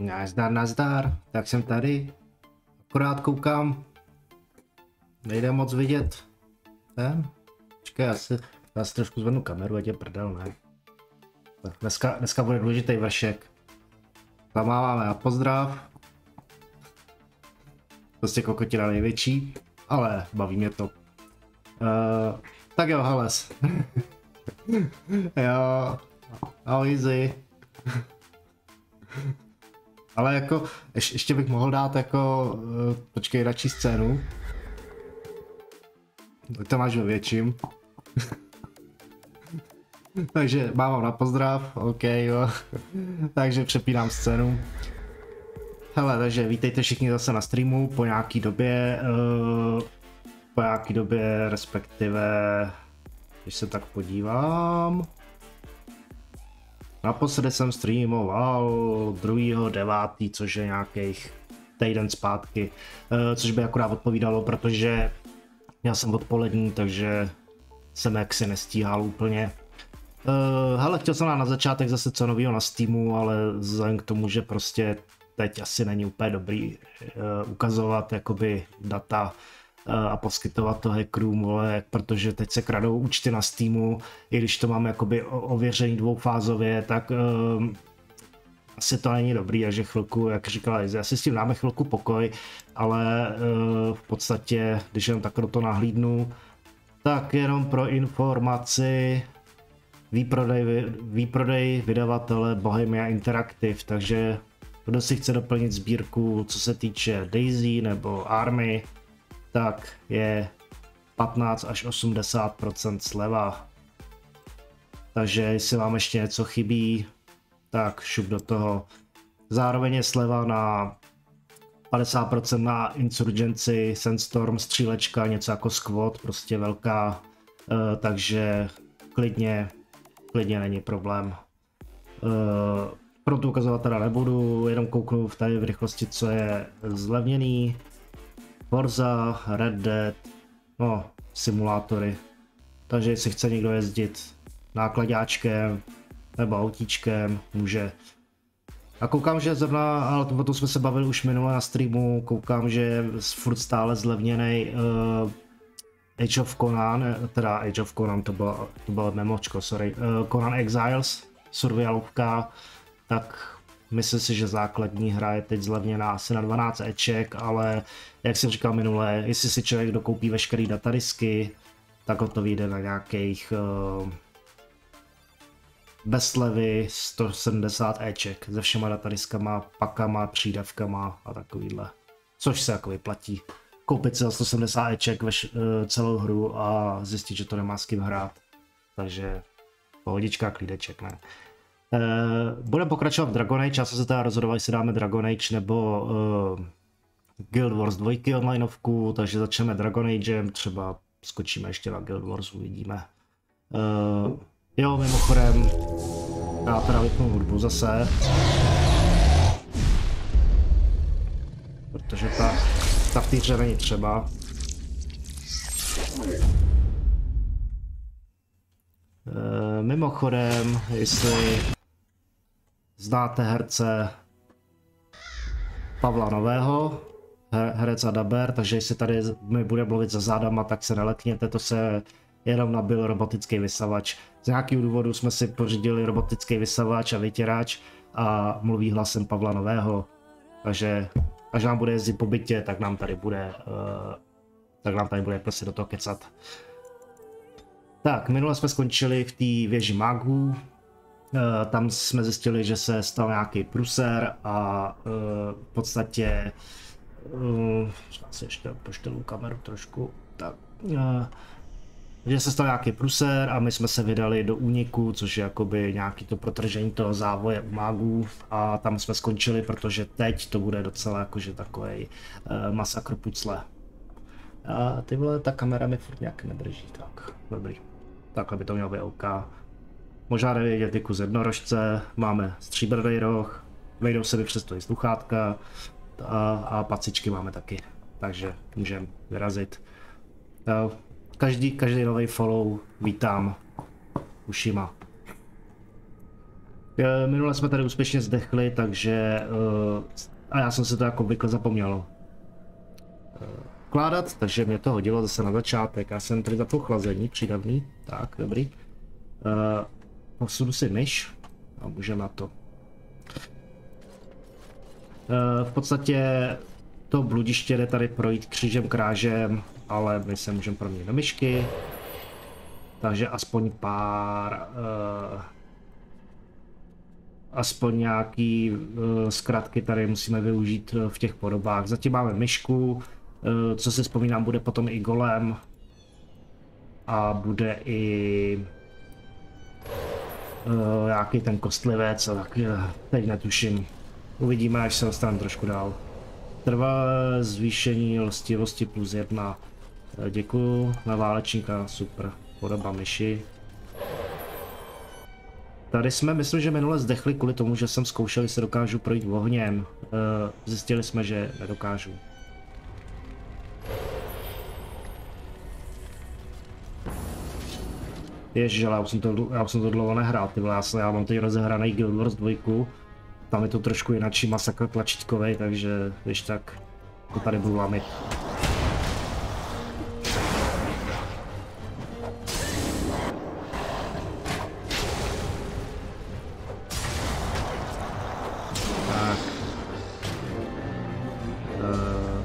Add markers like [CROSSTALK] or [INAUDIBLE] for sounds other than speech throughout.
Nazdar, nazdar, tak jsem tady. Akorát koukám. Nejde moc vidět. Ten? Počkej, já si, já si trošku zvednu kameru, ať je prdel, ne? Dneska, dneska bude důležitý vršek. Zamáváme a pozdrav. Prostě kokotina největší, ale baví mě to. Uh, tak jo, Hales. [LAUGHS] jo, ahoj. Ale jako, ješ, ještě bych mohl dát jako, uh, počkej, radši scénu. To máš ve větším. [LAUGHS] takže mám na pozdrav, ok jo. [LAUGHS] takže přepínám scénu. Hele, takže vítejte všichni zase na streamu po nějaký době, uh, po nějaký době, respektive, když se tak podívám, Naposledy jsem streamoval 2.9., což je nějakých týden zpátky, eh, což by akorát odpovídalo, protože já jsem odpolední, takže jsem jaksi nestíhal úplně. Uh, hele, chtěl jsem na začátek zase co nového na Steamu, ale vzhledem k tomu, že prostě teď asi není úplně dobrý uh, ukazovat jakoby data a poskytovat to hackerům, ale protože teď se kradou účty na Steamu, i když to máme jakoby ověření dvoufázově, tak uh, asi to není dobrý, takže chvilku, jak říkala Lizy, asi s tím dáme chvilku pokoj, ale uh, v podstatě, když jenom tak to nahlídnu, tak jenom pro informaci, výprodej, výprodej vydavatele Bohemia Interactive, takže kdo si chce doplnit sbírku, co se týče Daisy nebo Army, tak je 15 až 80% sleva. Takže jestli vám ještě něco chybí, tak šup do toho. Zároveň je sleva na 50% na Insurgency, Sandstorm, střílečka, něco jako Squad, prostě velká, uh, takže klidně, klidně není problém. Pro to ukazovat teda nebudu, jenom kouknu v tady v rychlosti, co je zlevněný. Forza, Red Dead, no, simulátory. Takže jestli chce někdo jezdit nákladáčkem nebo autíčkem, může. A koukám, že zrovna, ale o tom jsme se bavili už minule na streamu, koukám, že je furt stále zlevněný uh, Age of Conan, teda Age of Conan, to bylo, to bylo memočko, sorry, uh, Conan Exiles, survivalovka, tak myslím si, že základní hra je teď zlevněná asi na 12 eček, ale jak jsem říkal minule, jestli si člověk dokoupí veškerý datadisky, tak ho to vyjde na nějakých uh, bez slevy 170 eček se všema datadiskama, pakama, přídavkama a takovýhle. Což se jako vyplatí. Koupit si za 170 eček veš, uh, celou hru a zjistit, že to nemá s kým hrát. Takže pohodička, klídeček, ne. Uh, budeme pokračovat v Dragon Age, já jsem se teda rozhodoval, jestli dáme Dragon Age nebo uh, Guild Wars 2 onlineovku, takže začneme Dragon Agem, třeba skočíme ještě na Guild Wars, uvidíme. Uh, jo, mimochodem, já teda vypnu hudbu zase. Protože ta, ta v té není třeba. Uh, mimochodem, jestli znáte herce Pavla Nového, herec Adaber, takže jestli tady mi bude mluvit za zádama, tak se nelekněte, to se jenom nabil robotický vysavač. Z nějakého důvodu jsme si pořídili robotický vysavač a vytěrač a mluví hlasem Pavla Nového, takže až nám bude jezdit po bytě, tak nám tady bude, uh, tak nám tady bude prostě do toho kecat. Tak, minule jsme skončili v té věži magů, tam jsme zjistili, že se stal nějaký pruser a eh, v podstatě uh, si ještě poštělu kameru trošku, tak že se stal nějaký pruser a my jsme se vydali do úniku, což je jakoby nějaký to protržení toho závoje u mágů a tam jsme skončili, protože teď to bude docela jakože takový masakr pucle. A ty vole, ta kamera mi furt nějak nedrží, tak dobrý. Takhle by to mělo být OK. Možná nevědět kus jednorožce, máme stříbrný roh, vejdou se mi přes to i sluchátka a, a pacičky máme taky, takže můžeme vyrazit. Každý, každý nový follow vítám ušima. E, minule jsme tady úspěšně zdechli, takže e, a já jsem se to jako obvykle zapomněl e, kládat, takže mě to hodilo zase na začátek. Já jsem tady za to chlazení přídavný, tak dobrý. Posunu si myš a můžeme na to. E, v podstatě to bludiště jde tady projít křížem krážem, ale my se můžeme proměnit do myšky. Takže aspoň pár... Uh, aspoň nějaký uh, zkratky tady musíme využít v těch podobách. Zatím máme myšku, co si vzpomínám, bude potom i golem. A bude i uh, nějaký ten kostlivec a tak uh, teď netuším. Uvidíme, až se dostaneme trošku dál. Trvá zvýšení lstivosti plus jedna. Děkuju na válečníka, super. Podoba myši. Tady jsme, myslím, že minule zdechli kvůli tomu, že jsem zkoušel, jestli dokážu projít ohněm. Zjistili jsme, že nedokážu. Ježiš, ale já už jsem to, já už jsem to dlouho nehrál, ty já, já mám teď rozehraný Guild Wars 2, tam je to trošku jináčí masakr tlačítkový, takže když tak to tady budu lamit. Eh,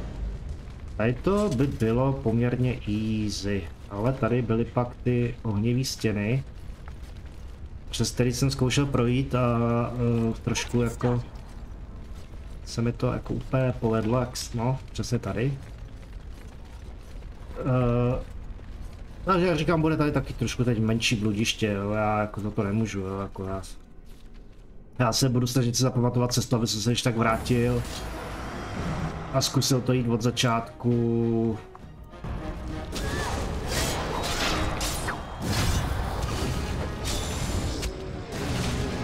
tady to by bylo poměrně easy, ale tady byly pak ty ohnivé stěny přes který jsem zkoušel projít a uh, trošku jako se mi to jako úplně povedlo, jak, no, přesně tady. Uh, takže jak říkám, bude tady taky trošku teď menší bludiště, jo, já jako za to nemůžu, jo, jako já, já se budu snažit si zapamatovat cestu, aby se ještě tak vrátil a zkusil to jít od začátku,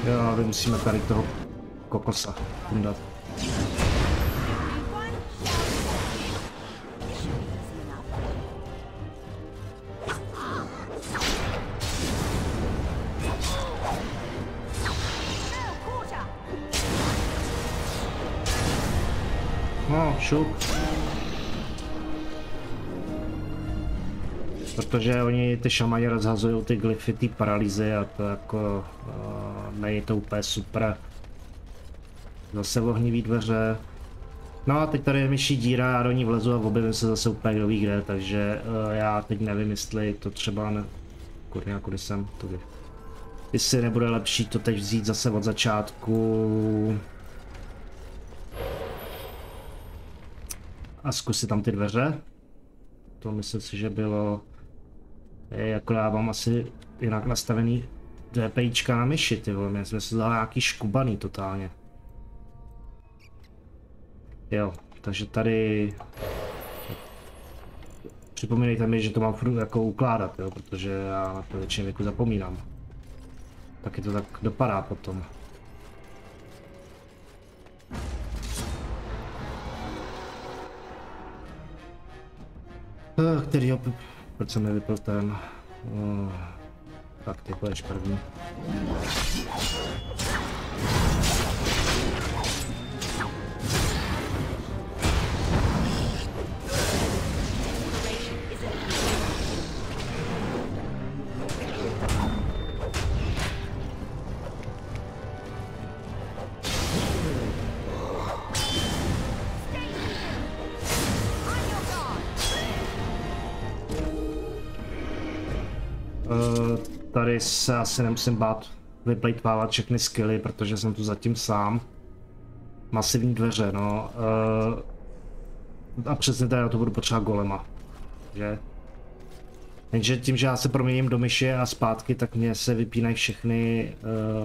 Jo, my musíme tady toho kokosa kundat. No, šup. Protože oni ty šamani rozhazují ty glyfy, ty paralýzy a to jako uh, není to úplně super. Zase ohnivý dveře. No a teď tady je myší díra, já do ní vlezu a objevím se zase úplně kdo ví kde, takže uh, já teď nevím, jestli to třeba ne... Kurňa, kudy jsem, to by... Jestli nebude lepší to teď vzít zase od začátku. A zkusit tam ty dveře. To myslím si, že bylo jako já mám asi jinak nastavený DPIčka na myši, ty vole, jsme se dali nějaký škubaný totálně. Jo, takže tady... Připomínejte mi, že to mám furt jako ukládat, jo, protože já na to většině věku zapomínám. Taky to tak dopadá potom. Eh, který proč jsem nevypil ten... Uh, tak ty budeš první. Tady se asi nemusím bát vyplejtvávat všechny skilly, protože jsem tu zatím sám. Masivní dveře, no. Uh, a přesně tady to budu potřebovat golema. Že? Jenže tím, že já se proměním do myši a zpátky, tak mě se vypínají všechny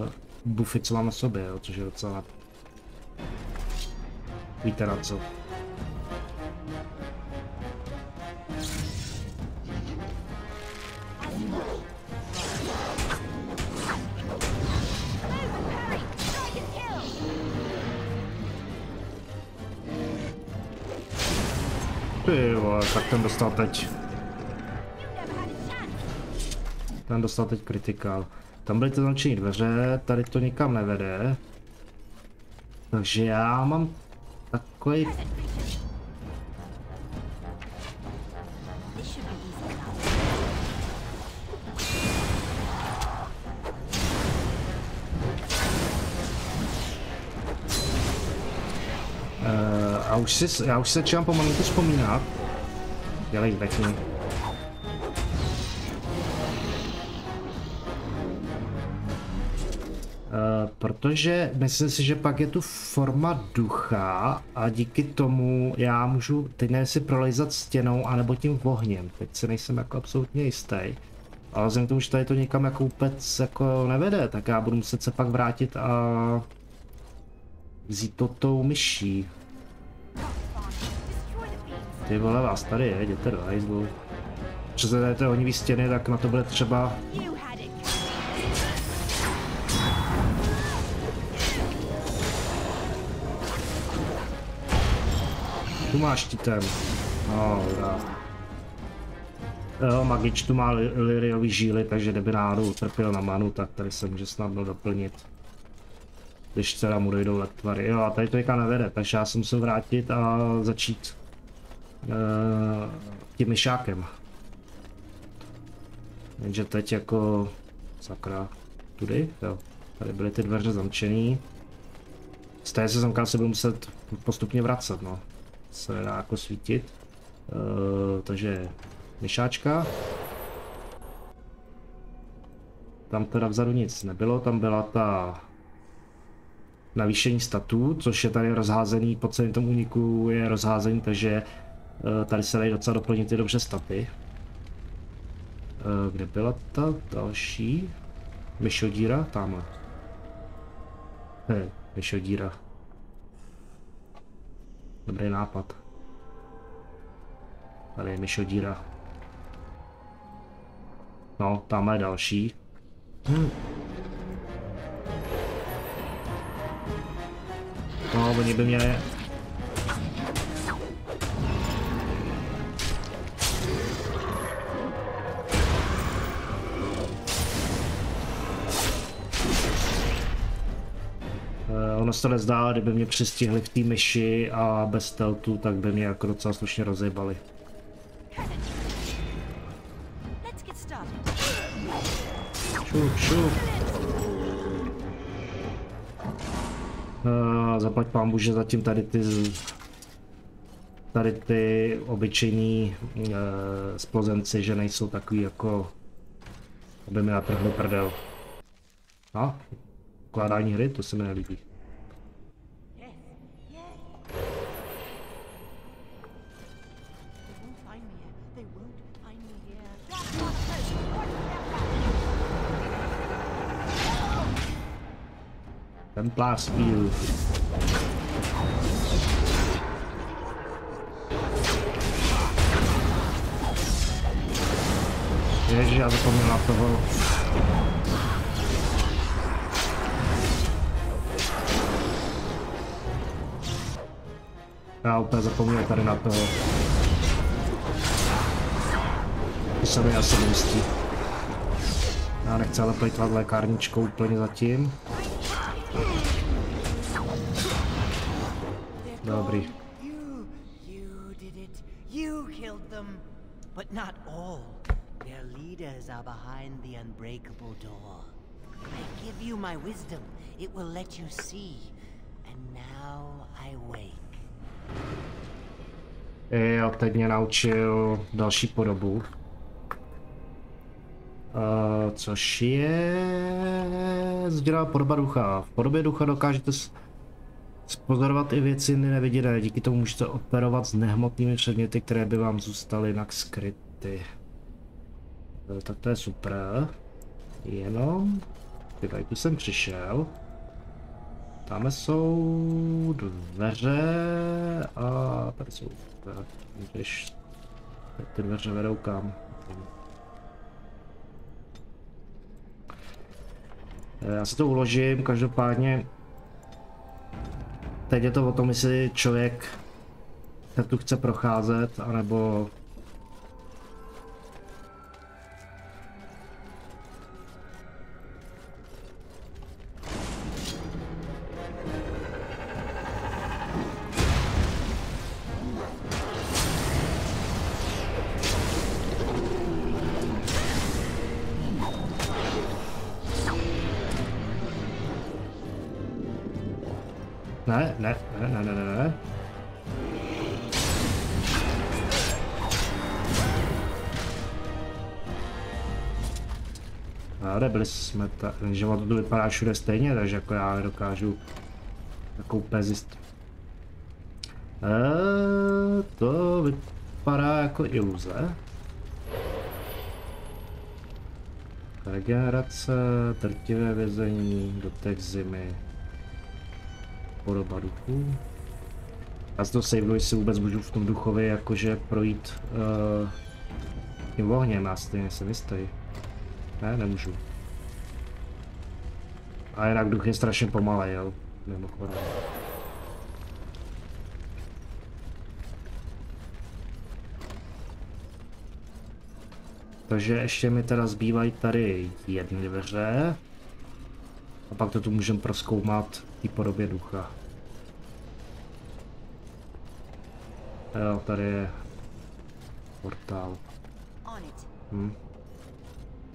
uh, buffy, co mám na sobě, jo, což je docela... Víte na co. Ty vole, tak ten dostal teď. Ten dostal teď kritikál. Tam byly ty zamčené dveře, tady to nikam nevede. Takže já mám takový už si, já už se začínám pomalinku vzpomínat. Dělej, pěkně. Uh, protože myslím si, že pak je tu forma ducha a díky tomu já můžu, teď nevím si prolejzat stěnou anebo tím ohněm, teď se nejsem jako absolutně jistý. Ale vzhledem k tomu, že tady to někam jako úplně jako nevede, tak já budu muset se pak vrátit a vzít to tou myší. Ty vole, vás tady je, jděte do hajzlu. Přesedajte honivý stěny, tak na to bude třeba... Tu máš štítem. No, dobrá. Jo, Magič tu má li liriový žíly, takže kdyby náhodou trpěl na manu, tak tady se může snadno doplnit. Když teda mu dojdou letvary. Jo, a tady to někam nevede, takže já se musím vrátit a začít uh, tím myšákem. Jenže teď jako, sakra, tudy, jo, tady byly ty dveře zamčený. Z té se zamka se budu muset postupně vracet, no. Se nedá jako svítit. Uh, takže myšáčka. Tam teda vzadu nic nebylo, tam byla ta navýšení statů, což je tady rozházený, po celém tom úniku je rozházený, takže uh, tady se dají docela doplnit i dobře staty. Uh, kde byla ta další? Myšodíra? Tamhle. Hej, myšodíra. Dobrý nápad. Tady je myšodíra. No, tam je další. Hmm. No, oni by měli... Uh, ono se to nezdá, kdyby mě přistihli v té myši a bez stealthu, tak by mě jako docela slušně rozjebali. Šup, šup. Uh, zaplať pán že zatím tady ty tady ty obyčejní uh, splozenci, že nejsou takový jako aby mi natrhli prdel. A? Ukládání hry, to se mi nelíbí. Templar Steel. Ježiš, já zapomněl na toho. Já úplně zapomněl tady na toho. To se mi asi nemstí. Já nechci ale plejtvat lékárničkou úplně zatím. Dobrý. You, you did it. You killed them. But not all. Their leaders are behind the unbreakable door. I give you my wisdom. It will let you see. And now I wake. Jo, teď mě naučil další podobu. Uh, což je sdělá podoba ducha. V podobě ducha dokážete Spozorovat i věci neviděné, díky tomu můžete operovat s nehmotnými předměty, které by vám zůstaly jinak skryty. No, tak to je super. Jenom... Tady tu jsem přišel. Tam jsou dveře a tady jsou když ty dveře vedou kam. Já si to uložím, každopádně Teď je to o tom, jestli člověk se tu chce procházet, anebo ta, že to tu vypadá všude stejně, takže jako já nedokážu jako úplně zjistit. Eee, to vypadá jako iluze. Regenerace, trtivé vězení, dotek zimy podoba duchů. Já z toho savenu, jestli vůbec můžu v tom duchově jakože projít uh, tím ohněm, já stejně se jistý. Ne, nemůžu. A jinak duch je strašně pomalý, jo, mimochodem. Takže ještě mi teda zbývají tady jedny dveře. A pak to tu můžeme proskoumat v podobě ducha. Jo, tady je portál. Hm.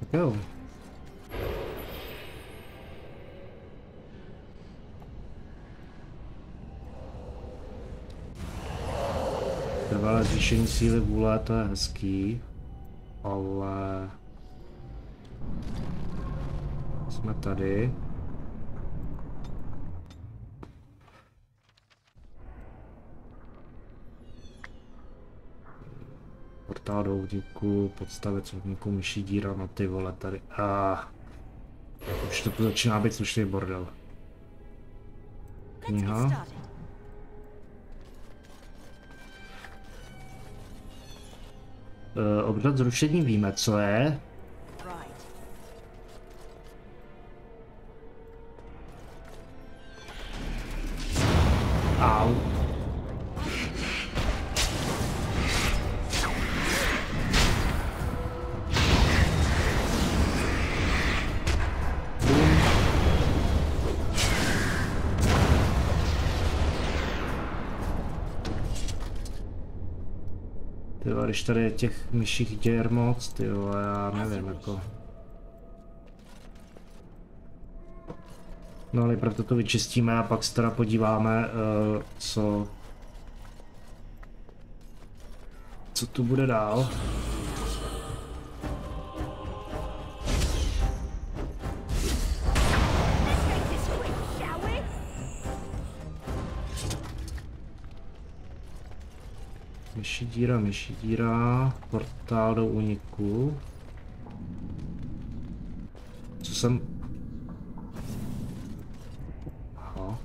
Tak jo. Trvalé zvýšení síly vůle, to je hezký, ale jsme tady. Portál do úniku, podstavec úniku, myší díra, no ty vole tady. A už to tu začíná být slušný bordel. Kniha. Obřad zrušení víme, co je. Když tady je těch myších děr moc, ty já nevím, jako. No ale proto to vyčistíme a pak se teda podíváme, uh, co... Co tu bude dál. Myší díra, myší díra, portál do úniku. Co jsem... Aha.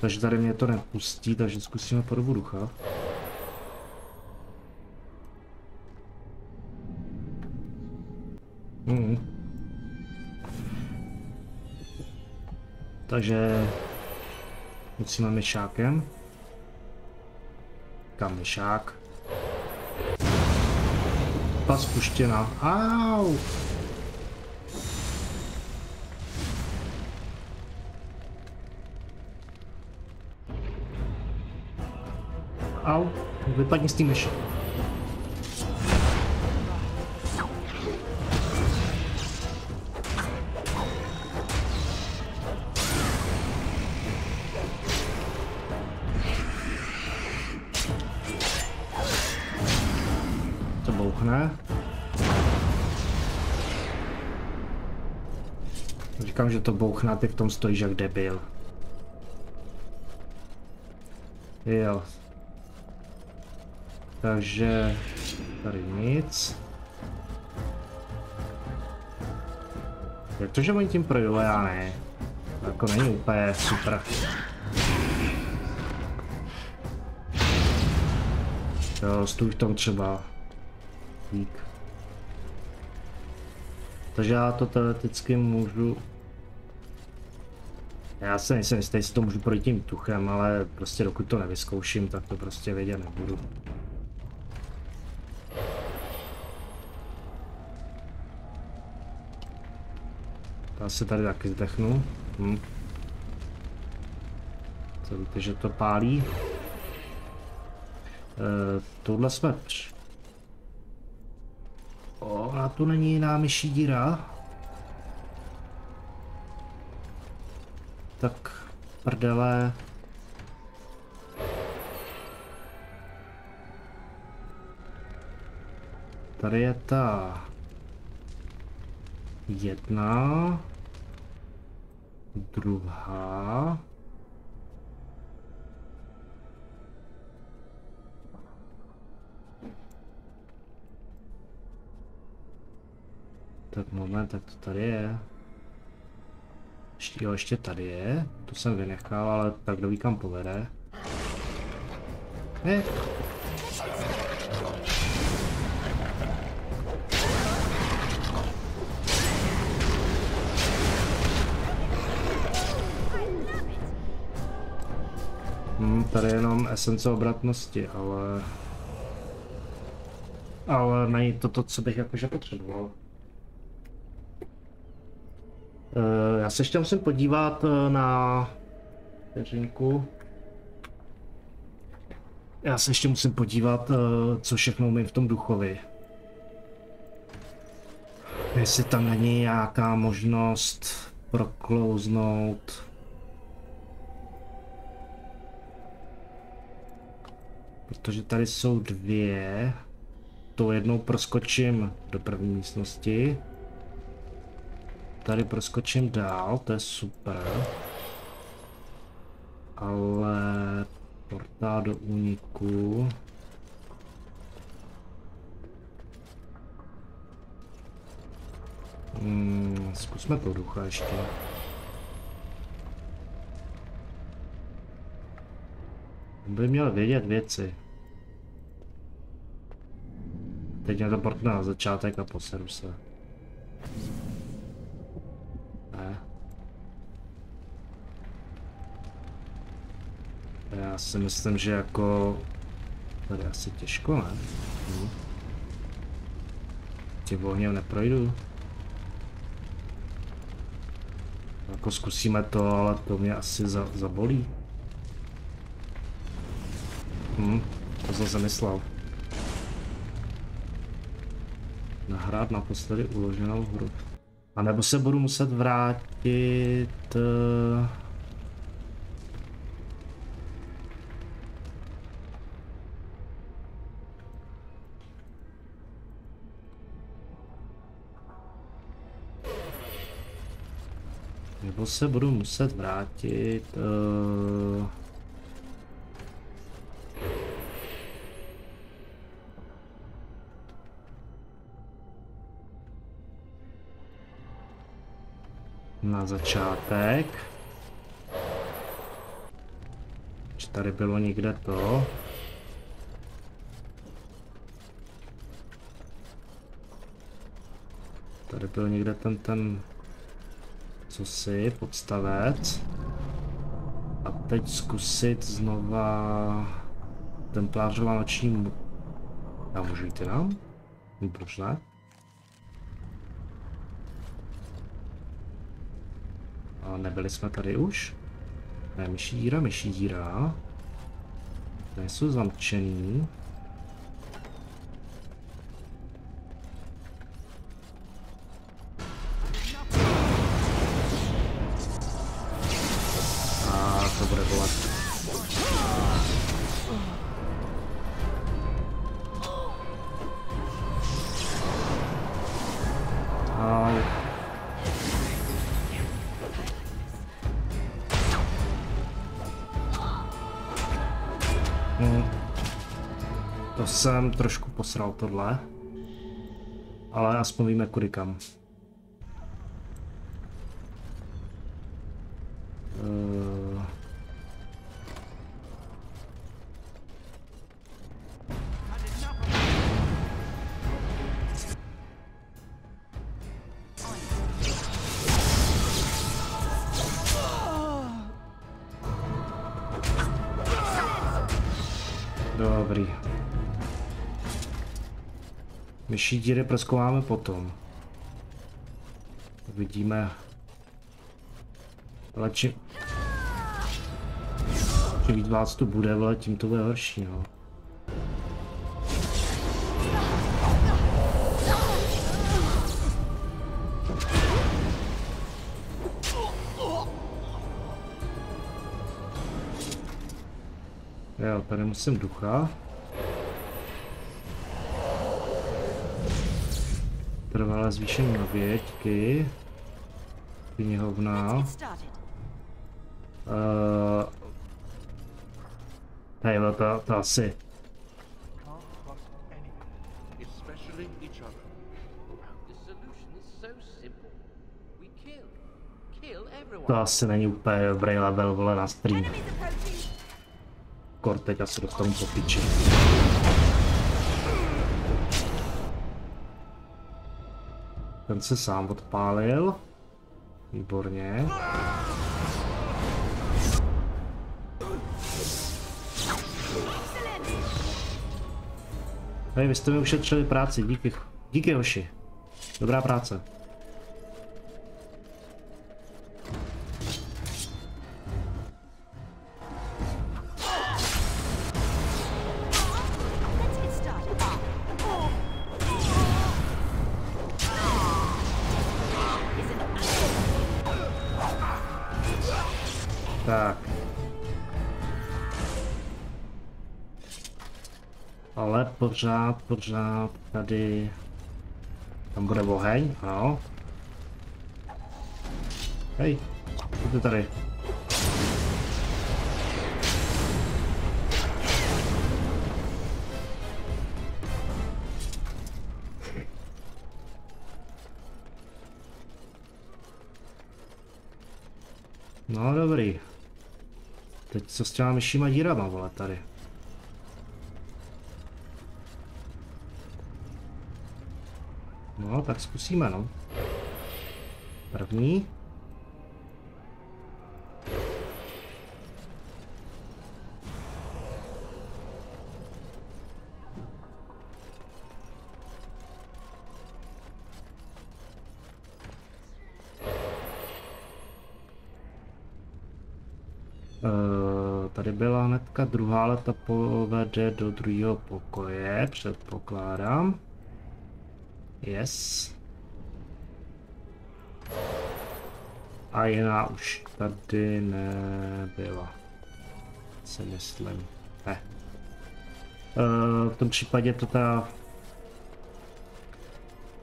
Takže tady mě to nepustí, takže zkusíme podobu ducha. Mm. Takže Musíme myšákem. Kam myšák? Pas spuštěna. Au! Au, vypadni z té myši. Říkám, že to bouchná, ty v tom stojíš jak debil. Jo. Takže tady nic. Jak to, že oni tím projdou, já ne. Jako není úplně super. Jo, stůj v tom třeba. Dík. Takže já to teoreticky můžu já se nejsem jistý, jestli to můžu projít tím tuchem, ale prostě dokud to nevyzkouším, tak to prostě vědět nebudu. Já se tady taky zdechnu. Hm. Co víte, že to pálí? E, tohle jsme... O, a tu není jiná myší díra. Tak prdele. Tady je ta jedna, druhá. Tak moment, tak to tady je. Ještě, jo, ještě tady je. To jsem vynechal, ale tak kdo ví kam povede. Je. Hmm, tady je jenom esence obratnosti, ale... ale není to to, co bych jakože potřeboval. Uh, já se ještě musím podívat eh, na vteřinku. Já se ještě musím podívat, uh, co všechno umím v tom duchovi. Jestli tam není nějaká možnost proklouznout. Protože tady jsou dvě. To jednou proskočím do první místnosti. Tady proskočím dál, to je super. Ale portál do úniku. Hmm, zkusme to ducha ještě. By měl vědět věci. Teď mě to portne na začátek a poseru se. Ne. Já si myslím, že jako... Tady asi těžko, ne? Hm. Tě ohněm neprojdu. Jako zkusíme to, ale to mě asi za, zabolí. Hm, to jsem zamyslel. Nahrát naposledy uloženou hru. A nebo se budu muset vrátit... Uh... Nebo se budu muset vrátit... Uh... na začátek. Či tady bylo někde to? Tady byl někde ten, ten, co si, podstavec. A teď zkusit znova templářová noční... Já můžu jít nám? Proč ne? A nebyli jsme tady už? Ne, myší díra, myší díra. Tady jsou zamčený. Trošku posral tohle. Ale aspoň víme kudy kam. Myší díry proskoumáme potom. Vidíme. Ale čím... Čím víc vás tu bude, ale tím to bude horší, no. Jo, tady musím ducha. Trvalé zvýšení věďky. Knihovna. Uh, hej, no to, to asi. To asi není úplně dobrý level, vole, na stream. Kor teď asi dostanu po piči. Ten se sám odpálil. Výborně. Hej, vy jste mi ušetřili práci, díky. Díky hoši. Dobrá práce. Pořád, pořád tady... Tam bude oheň, ano. Hej, jděte tady. No dobrý. Teď co s těma myšíma dírama, vole, tady. No, tak zkusíme, no. První. Eh, tady byla hnedka druhá, ale ta povede do druhého pokoje, předpokládám. Yes. A jiná už tady nebyla. Si myslím. Ne. Eh, v tom případě to ta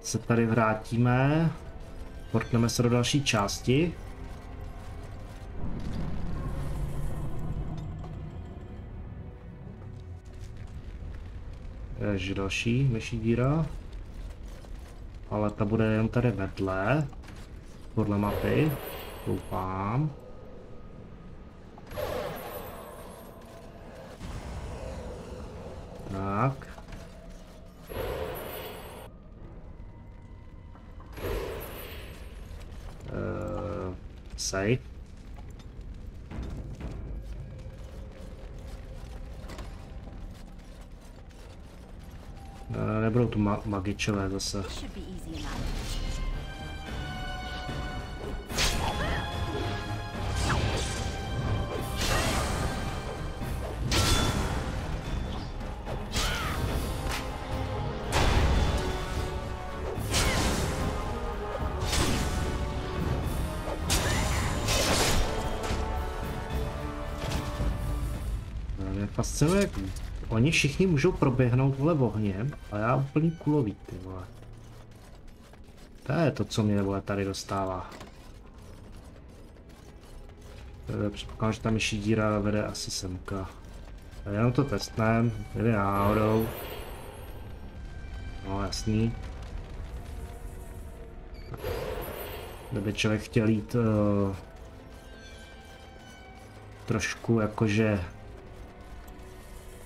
se tady vrátíme. Portneme se do další části. Takže další myší díra. Ale ta bude jen tady vedle. Podle mapy. Doufám. Tak. Uh, save. Nebudou tu ma magičové zase. Všichni můžou proběhnout vole ohněm a já úplný kulový ty vole. To je to, co mě vole tady dostává. Předpokládám, že ta myší díra vede asi semka. Jenom to testnem, kdyby náhodou. No jasný. Kdyby člověk chtěl jít uh, trošku jakože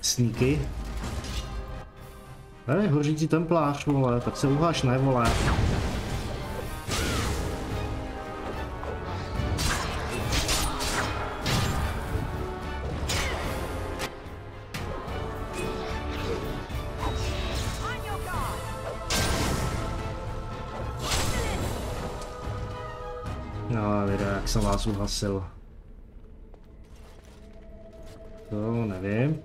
sníky. Hej, hořící templář, vole, tak se uháš, ne, vole. No, jak jsem vás uhasil. To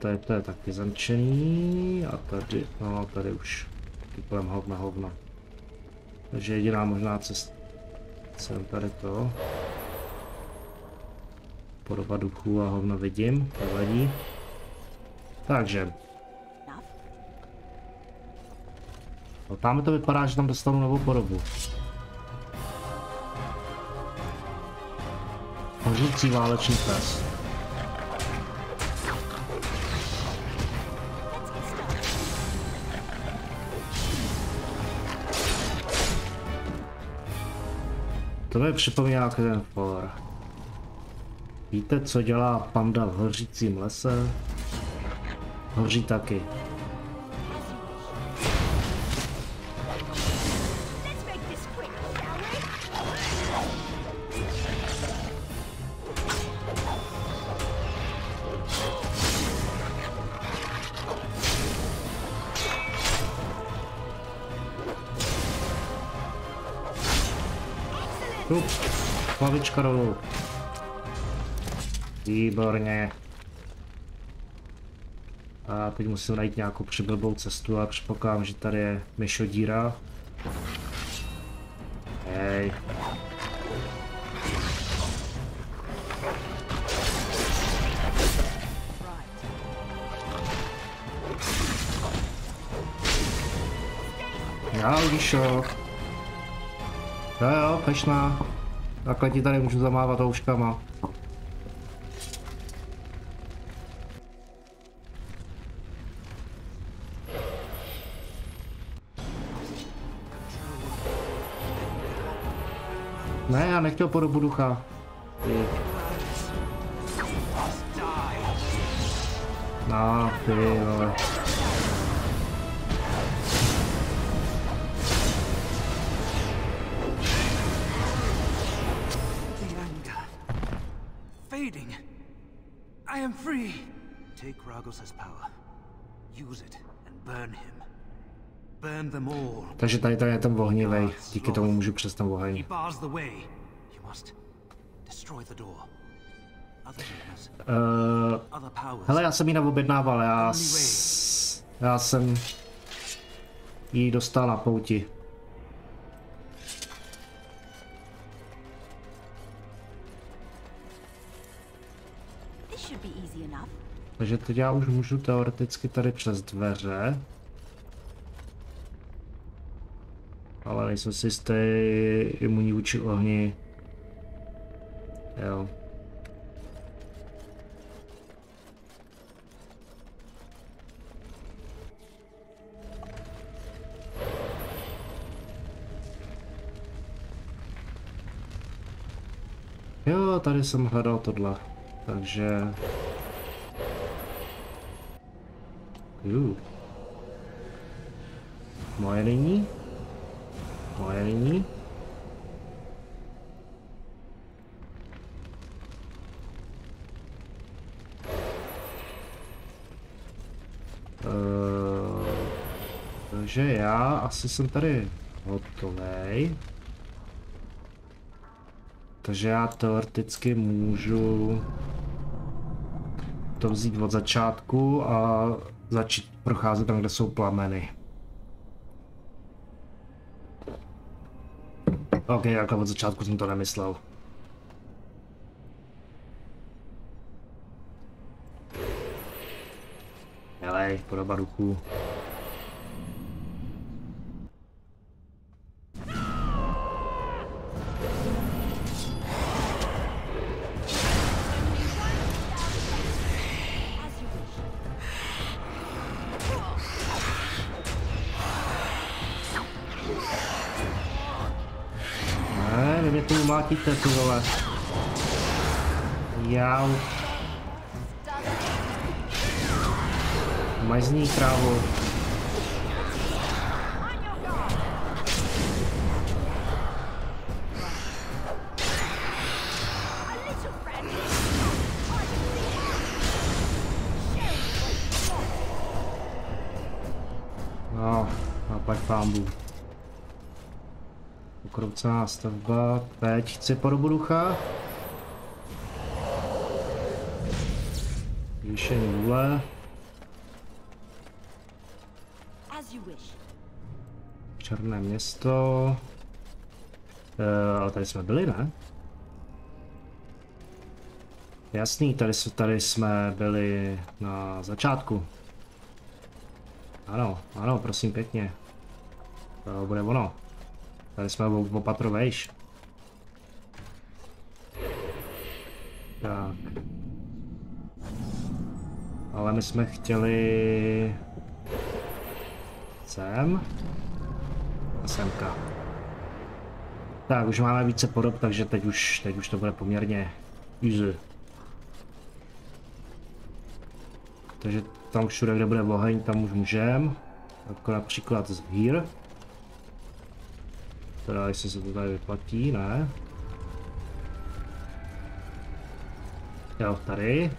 nevím, to je, taky zamčený a tady, no tady už typem hovna hovno. Takže jediná možná cesta, jsem tady to. Podoba duchů a hovno vidím, to vadí. Takže, no, tam to vypadá, že tam dostanu novou podobu. Hořící váleční pes. To mi připomíná ten for. Víte, co dělá panda v hořícím lese? Hoří taky. Výborně. A teď musím najít nějakou přiblbou cestu a předpokládám, že tady je myšodíra. Hej. Já, Líšo. Jo jo, pešná. Takhle ti tady můžu zamávat ouškama. Nechtěl podobu ducha. No, ty vole. Fading. I am free. Take Ragos' power. Use it and burn him. Burn them all. Takže tady, tady je ten ohnivej. Díky tomu můžu přes ten He oheň. Uh, other powers. hele, já jsem ji neobjednával, já, s, já jsem ji dostal na pouti. This should be easy enough. Takže teď já už můžu teoreticky tady přes dveře. Ale nejsem si jistý imunní vůči ohni. Jo. Jo, tady jsem hledal tohle. Takže... Uh. Moje nyní? Moje nyní? Takže já asi jsem tady hotovej. Takže já teoreticky můžu to vzít od začátku a začít procházet tam, kde jsou plameny. OK, jako od začátku jsem to nemyslel. Helej, podoba duchů. Tu umlátíte, ty vole. Jau. Majzní krávu. A little friend. Ukroucená stavba. Teď chci podobu ducha. Zvýšení vůle. Černé město. Uh, ale tady jsme byli, ne? Jasný, tady, tady jsme byli na začátku. Ano, ano, prosím pěkně. To bude ono. Tady jsme o, patro vejš. Tak. Ale my jsme chtěli... Sem. A semka. Tak, už máme více podob, takže teď už, teď už to bude poměrně easy. Takže tam všude, kde bude oheň, tam už můžem. Jako například z hír. Teda jestli se to tady vyplatí, ne? Jo, tady.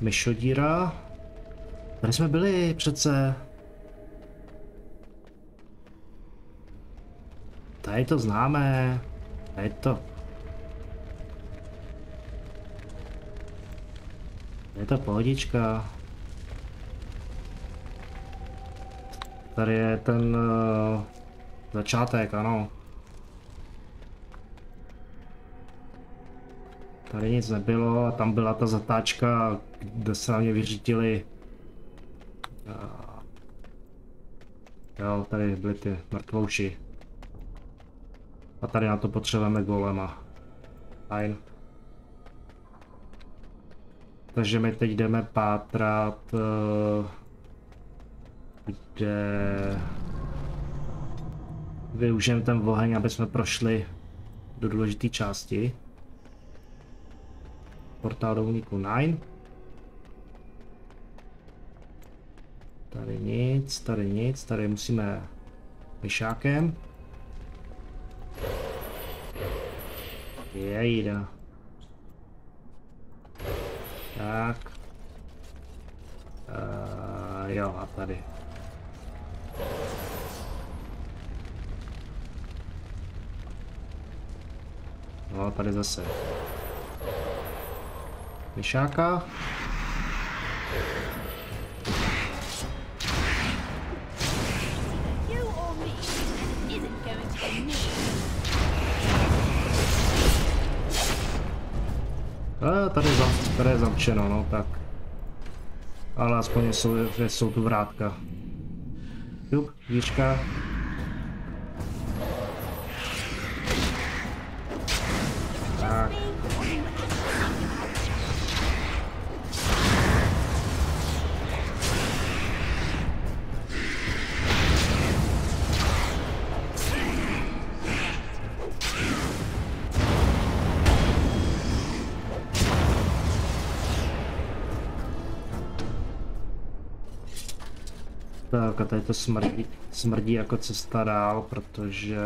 Myšodíra. Tady jsme byli přece. Tady to známe. Tady to. Je to pohodička. Tady je ten uh, začátek, ano. Tady nic nebylo a tam byla ta zatáčka, kde se na mě vyřítili. Uh, jo, tady byly ty mrtvouši. A tady na to potřebujeme golema. Fajn. Takže my teď jdeme pátrat, uh, kde využijeme ten oheň, aby jsme prošli do důležité části. Portál do úniku 9. Tady nic, tady nic, tady musíme myšákem. Jejda. Tak. Uh, jo, a tady. No, tady zase. Myšáka. A tady, za, tady je zamčeno, no tak. Ale aspoň jsou, jsou tu vrátka. Jup, víčka. A tady to smrdí, smrdí jako cesta dál, protože...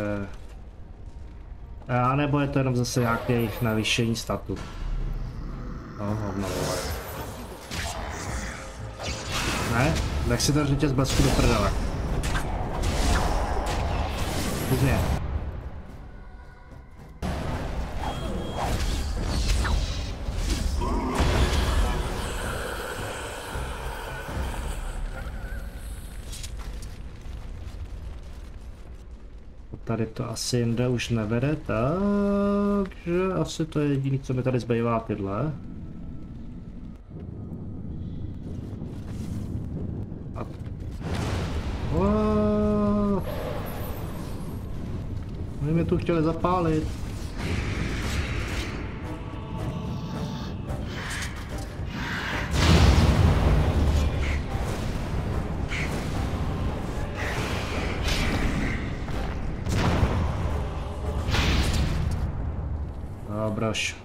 A nebo je to jenom zase nějaké navýšení statu. No, hovno, vole. Ne? Nech si ten řetěz blesku do prdele. Pěkně. Tady to asi jinde už nevede, takže asi to je jediné, co mi tady zbývá tyhle. Oni mě tu chtěli zapálit. Dobraš.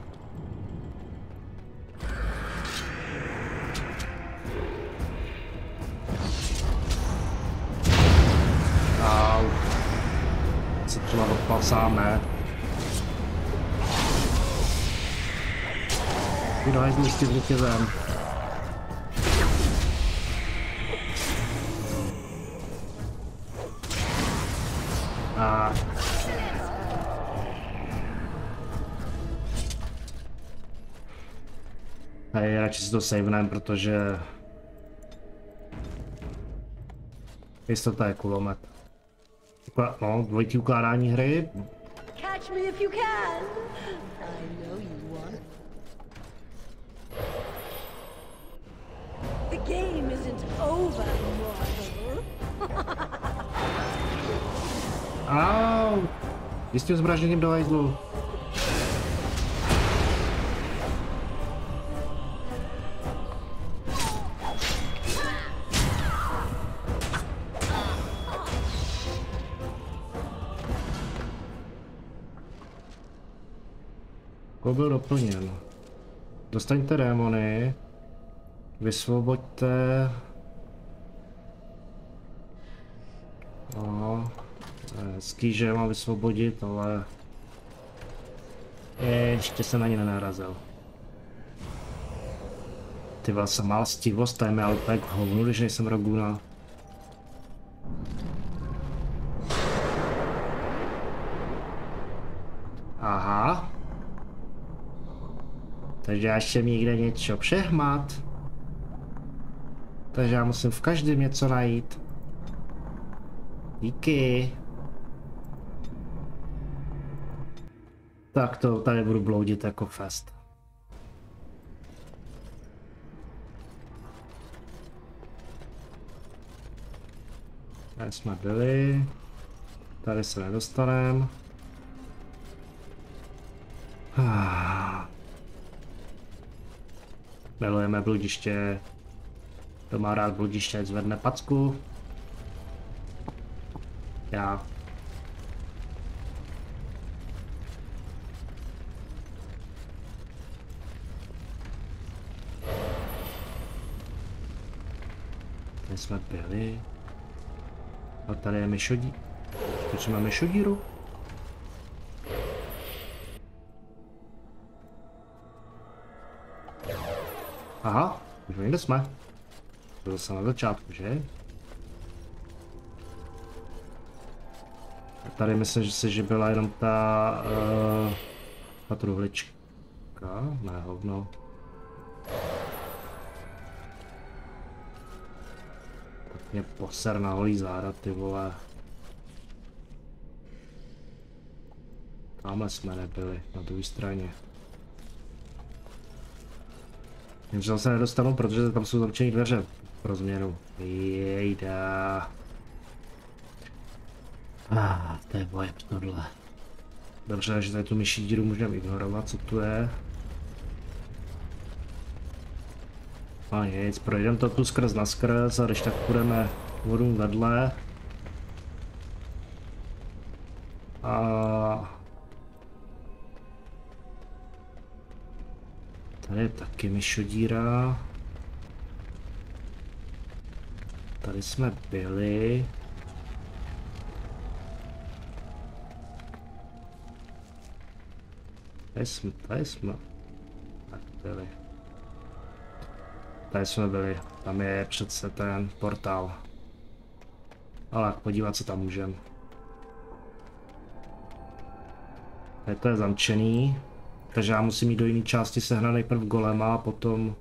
Au. Se třeba odpal sám, ne? Ty do hajzlu s tím to savenem, protože... Jistota je kulomet. No, dvojitý ukládání hry. Catch me if you can. I know you want. The game isn't over. [LAUGHS] Au! S zmražením do hajzlu. Doplněn. Dostaňte démony. Vysvoboďte... No, to je hezký, že je mám vysvobodit, ale... Ještě jsem na ně nenarazil. Ty jsem mal stivost, tady mi ale úplně k hovnu, když nejsem Raguna. Aha. Takže já ještě někde něco přehmat. Takže já musím v každém něco najít. Díky. Tak to tady budu bloudit jako fest. Tady jsme byli. Tady se nedostaneme. Milujeme bludiště. Kdo má rád bludiště, zvedne packu. Já. Tady jsme byli. A tady je myšodí. Proč máme myšodíru? Aha, už někde jsme. To zase na začátku, že? A tady myslím, že si, že byla jenom ta, uh, ta truhlička. Ne, hovno. Tak mě poser na holý záda, ty vole. Tamhle jsme nebyli, na druhé straně. Jenže se nedostanu, protože tam jsou zamčené dveře pro změnu. Jejda. Ah, to je boje tohle. Dobře, že tady tu myší díru můžeme ignorovat, co tu je. A nic, projdeme to tu skrz na skrz a když tak půjdeme vodu vedle. A Tady je taky myšodíra. Tady jsme byli. Tady jsme, tady jsme. Tak byli. Tady jsme byli. Tam je přece ten portál. Ale podívat se tam můžem. Tady to je zamčený. Takže já musím jít do jiné části sehnat nejprv golema a potom...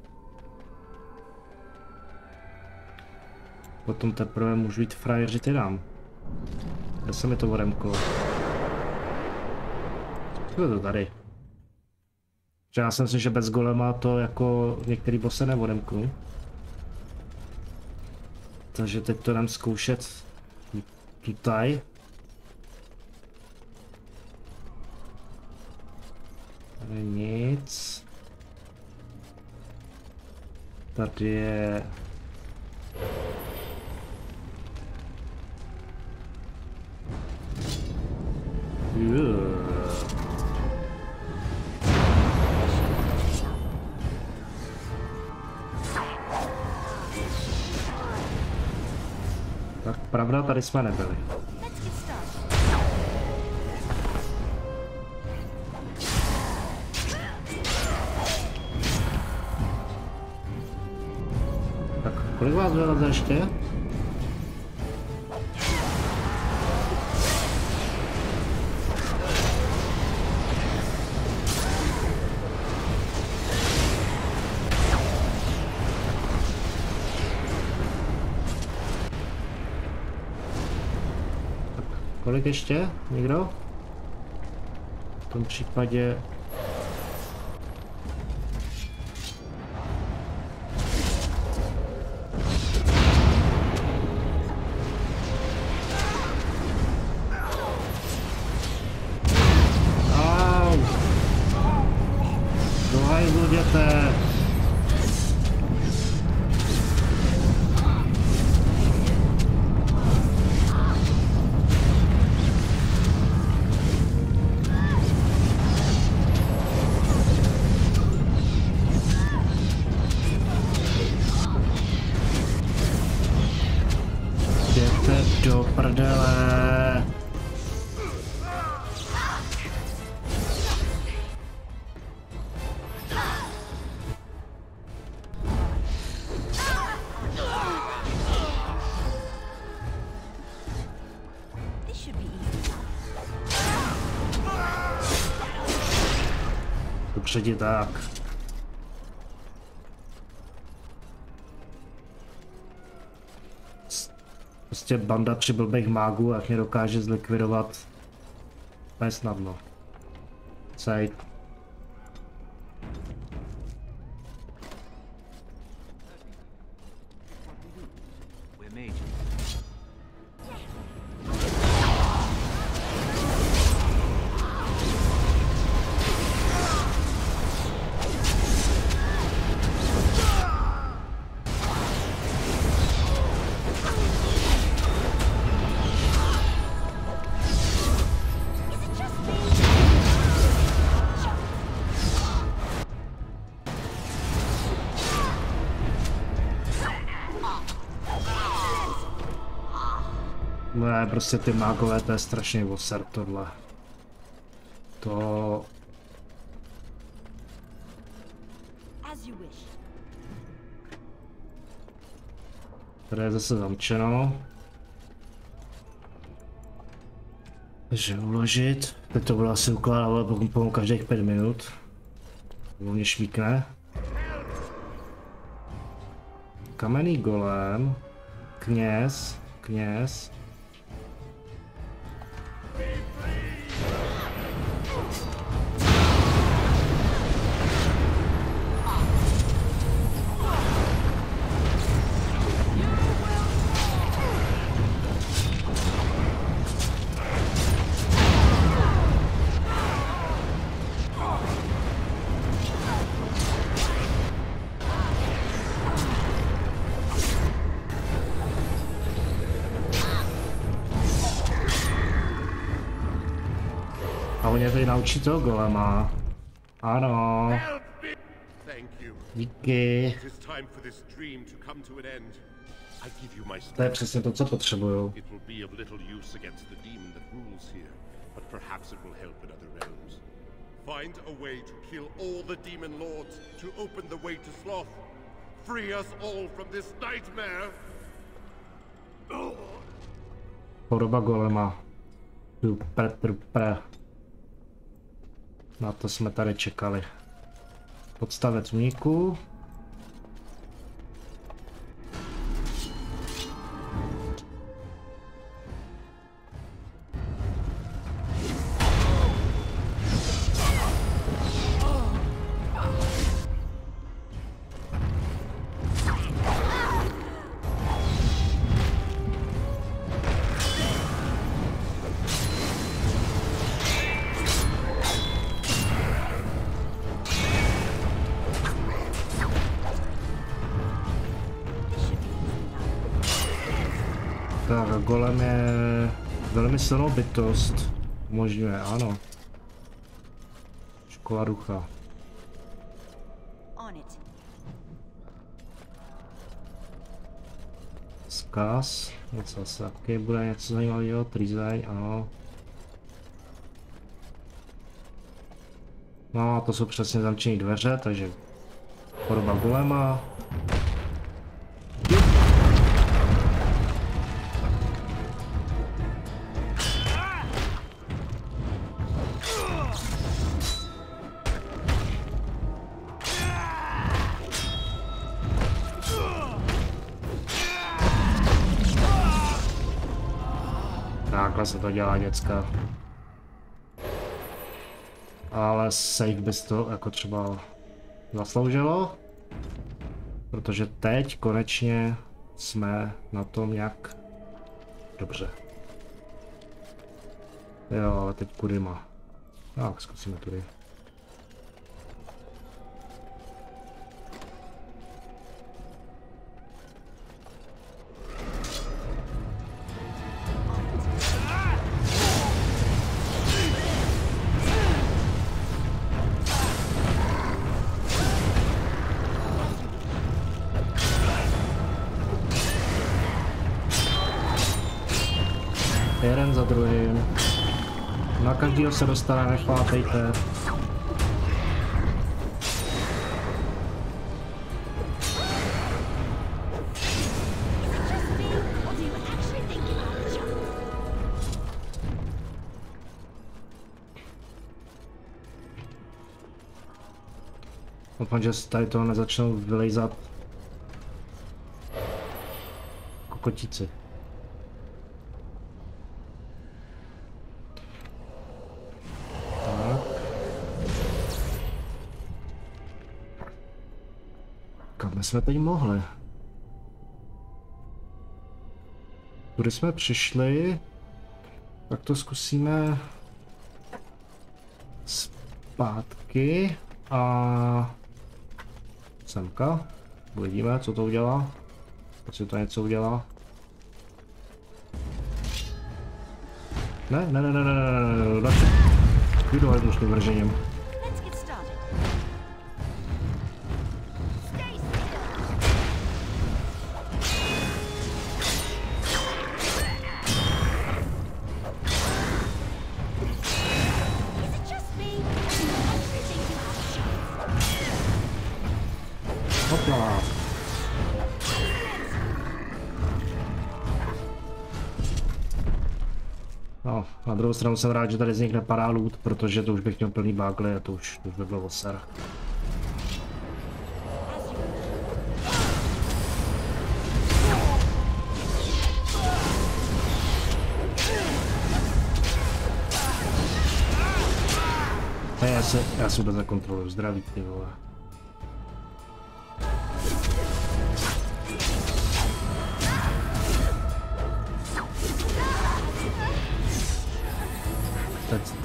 Potom teprve můžu jít frajeři ty dám. Kde se mi to vodemko? Co je to tady? Že já si myslím, že bez golema to jako některý bose nevodemku. Takže teď to dám zkoušet tutaj. Tady nic. Tady je... Tak pravda, tady jsme nebyli. Vyleze ještě? Kolik ještě? Někdo? V tom případě popředí tak. Prostě banda tři blbých mágů, jak mě dokáže zlikvidovat úplně snadno. Sej. Prostě ty mágové, to je strašně voser tohle. To... Tady je zase zamčeno. Takže uložit. Teď to bylo asi ukládat po, po každých pět minut. On mě švíkne. Kamenný golem. Kněz. Kněz. Tady naučí toho golema. Ano, Thank you. díky. To je přesně to, co potřebuju. But perhaps it will help in other realms. Find a way to kill all the demon lords to open the way to Sloth. Free us all from this nightmare. Podoba golema. Super, super. Na to jsme tady čekali. Podstavec mníku. Bytost. Umožňuje, ano. Škola ducha. On it. Zkaz. Něco zase taky bude něco zajímavého. Trizeň, ano. No a to jsou přesně zamčené dveře, takže podoba golema. To dělá, děcka. Ale save bys to jako třeba zasloužilo. Protože teď konečně jsme na tom nějak dobře. Jo, ale teď kudy má. Tak, zkusíme tudy. dalšího se dostane, nechvátejte. Doufám, že tady toho nezačnou vylejzat kokotici. Jsme teď mohli? Kudy jsme přišli? Tak to zkusíme zpátky a semka. Uvidíme, co to udělá. Jestli to něco udělá. Ne, ne, ne, ne, ne, ne, ne, ne, ne, Jdu ale s tím vržením. Let's stranu jsem rád, že tady z nich nepadá loot, protože to už bych měl plný bágly a to už, to už by bylo oser. Já se, já se vůbec nekontroluju, zdraví ty vole.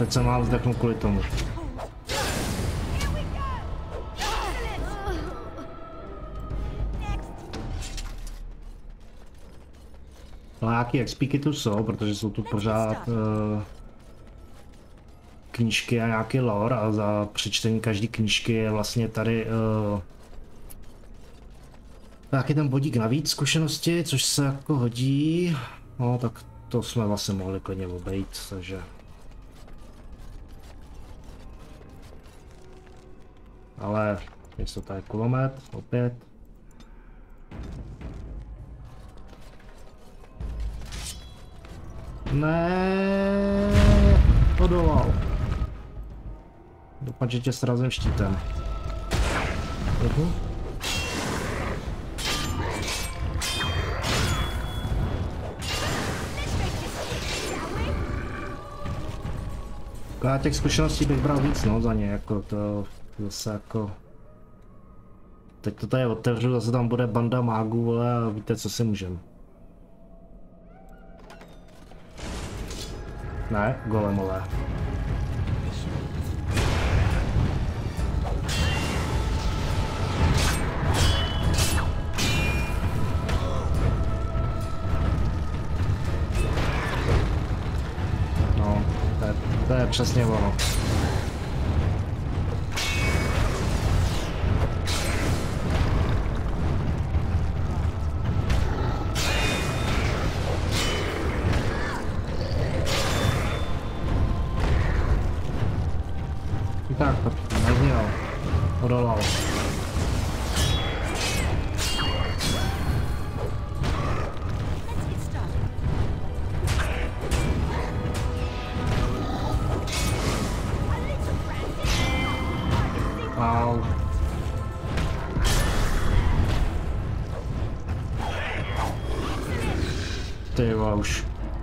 Teď, jsem mám zdechnout kvůli tomu. Nějaký XPky tu jsou, protože jsou tu pořád uh, knížky a nějaký lore a za přečtení každý knížky je vlastně tady uh, nějaký ten bodík navíc zkušenosti, což se jako hodí. No tak to jsme vlastně mohli klidně obejít, takže ale jistota je kulomet, opět. Ne, odolal. Doufám, že tě srazím štítem. Uh-huh. Já těch zkušeností bych bral víc, no, za ně, jako to, zase jako... Teď to tady otevřu, zase tam bude banda mágů, ale víte, co si můžem. Ne, golemové. No, to je, to je přesně ono.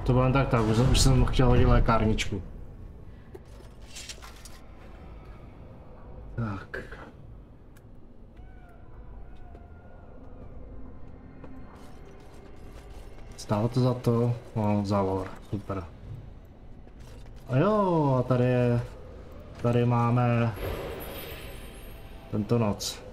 To bylo tak tak, už, už jsem chtěl hodit lékárničku. Tak. Stálo to za to? No, za lore, super. A jo, a tady je, tady máme tento noc.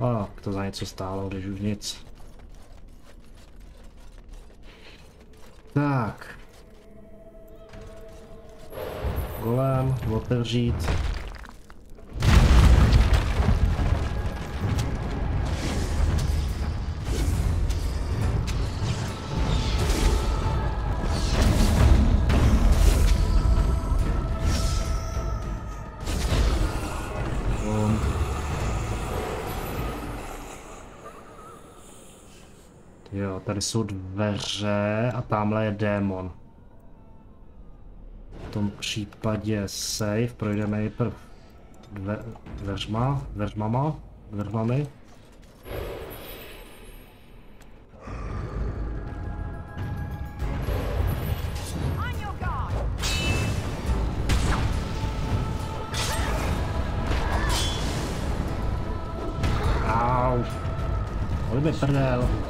A, to za něco stálo, když už nic. Tak. Golem, otevřít. Jo, tady jsou dveře a tamhle je démon. V tom případě save, projdeme nejprv dve, dveřma, dveřmama, dveřmami. Au. Mi prdel.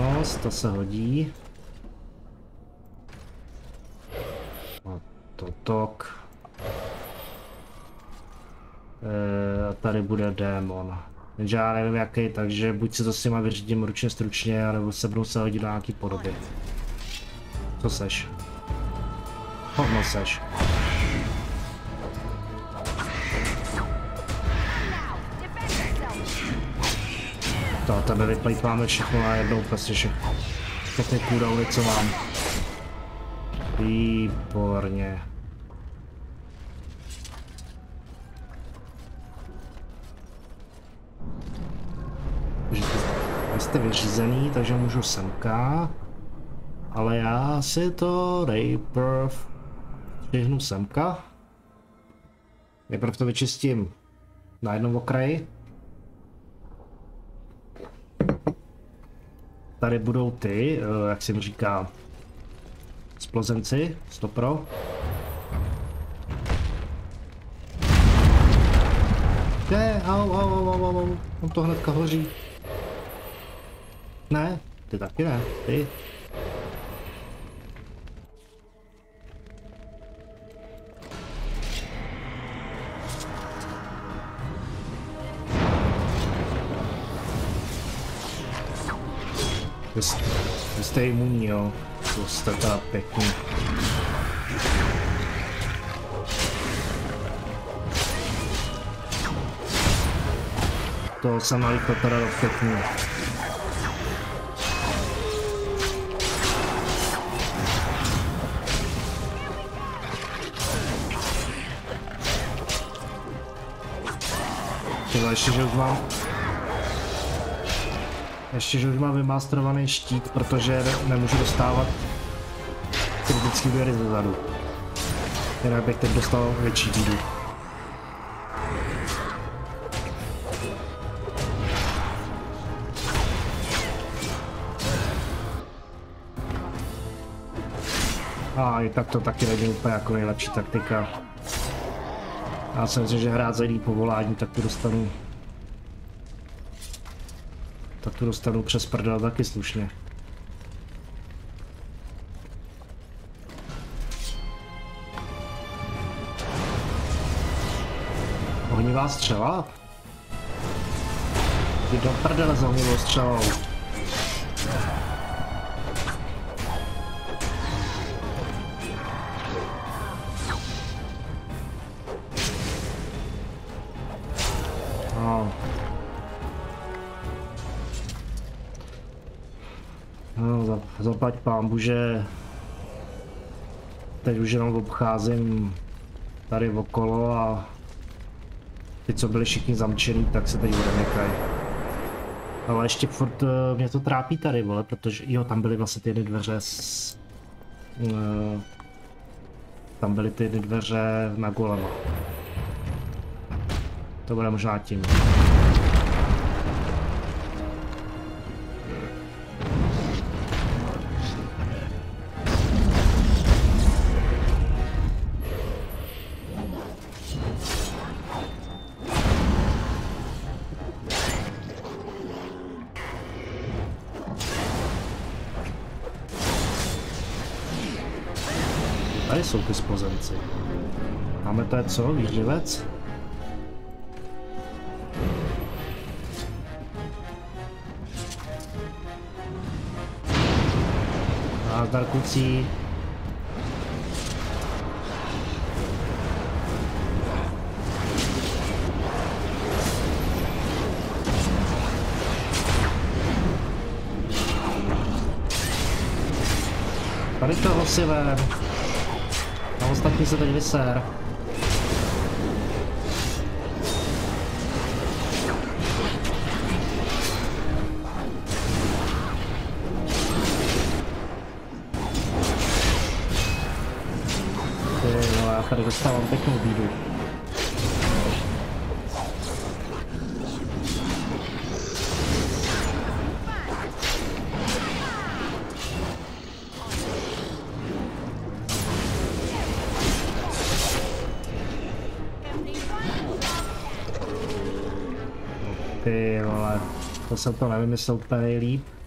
Obratnost, to se hodí. A to tok. E, a tady bude démon. Takže já nevím jaký, takže buď se to s těma vyřídím ručně stručně, anebo se budou se hodit do nějaký podoby. Co seš? Hovno seš. To tebe vyplejtváme všechno na jednou, prostě. Všechny cooldowny, co mám. Výborně. Jste vyřízený, takže můžu semka. Ale já si to nejprv přihnu semka. Nejprv to vyčistím na jednom okraji. Tady budou ty, eh, jak se jim říká, splozenci, stopro. Ne, au, au, au, au, au, au, on to hnedka hoří. Ne, ty taky ne, ty. Vy, jste- vy jste imunní, jo. To jste teda pěkný. To jsem nalikl teda do pěkný. Tyhle, ještě, že už mám vymasterovaný štít, protože ne, nemůžu dostávat kritický věry ze zadu. Jinak bych teď dostal větší bídu. A i tak to taky není úplně jako nejlepší taktika. Já si, že hrát za jiný povolání, tak to dostanu tak tu dostanu přes prdel taky slušně. Ohnivá střela? Ty do prdele za ohnivou střelou. Zaplať pán že teď už jenom obcházím tady okolo a ty, co byli všichni zamčený, tak se teď odemykají. Ale ještě furt eh, mě to trápí tady, vole, protože jo, tam byly vlastně ty jedny dveře s... eh, tam byly ty jedny dveře na golema. To bude možná tím. To je co? Výživec? Nazdar kluci. Tady toho si ven. A ostatní se teď vyser. Tady dostávám pěknou bídu. Ty vole, to jsem to nevymyslel úplně nejlíp.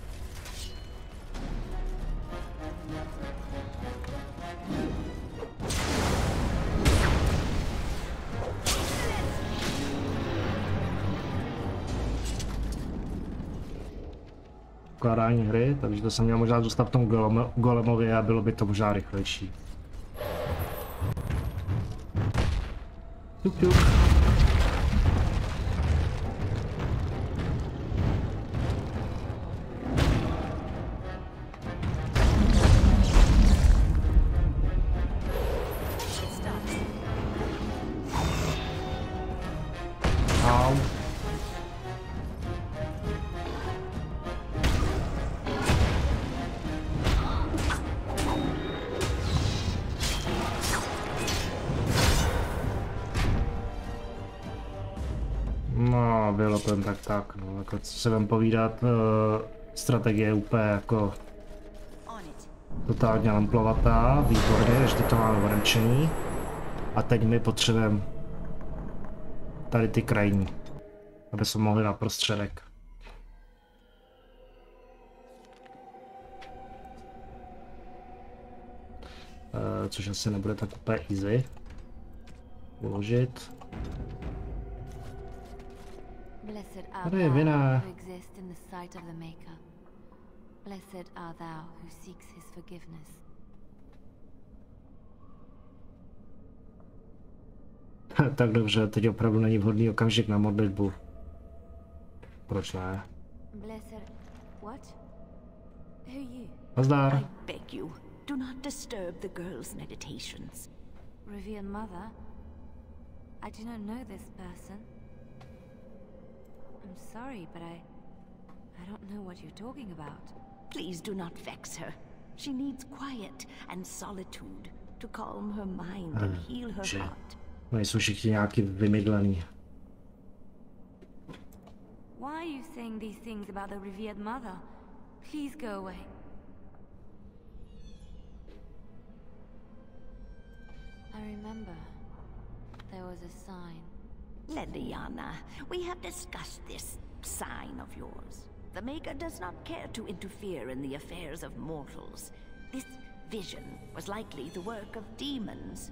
Takže to jsem měl možná zůstat v tom golem, a bylo by to možná rychlejší. Tuk, tuk. Jako co se vám povídat, uh, strategie je úplně jako totálně lamplovatá, výborně, ještě to máme odemčený. A teď my potřebujeme tady ty krajní, aby jsme mohli na prostředek. Eh, což asi nebude tak úplně easy. Uložit. Blessed are Tady thou uh, who exist in the sight of the Maker. Blessed are thou who seeks his forgiveness. tak dobře, teď opravdu není vhodný okamžik na modlitbu. Proč ne? Blessed. What? Who you? Nazdar. I beg you, do not disturb the girl's meditations. Revered Mother? I do not know this person. I'm sorry, but I. I don't know what you're talking about. Please do not vex her. She needs quiet and solitude to calm her mind and heal her že- heart. Nejsou všichni nějaký vymydlený. Why are you saying these things about the revered mother? Please go away. I remember. There was a sign. Leliana, we have discussed this sign of yours. The Maker does not care to interfere in the affairs of mortals. This vision was likely the work of demons.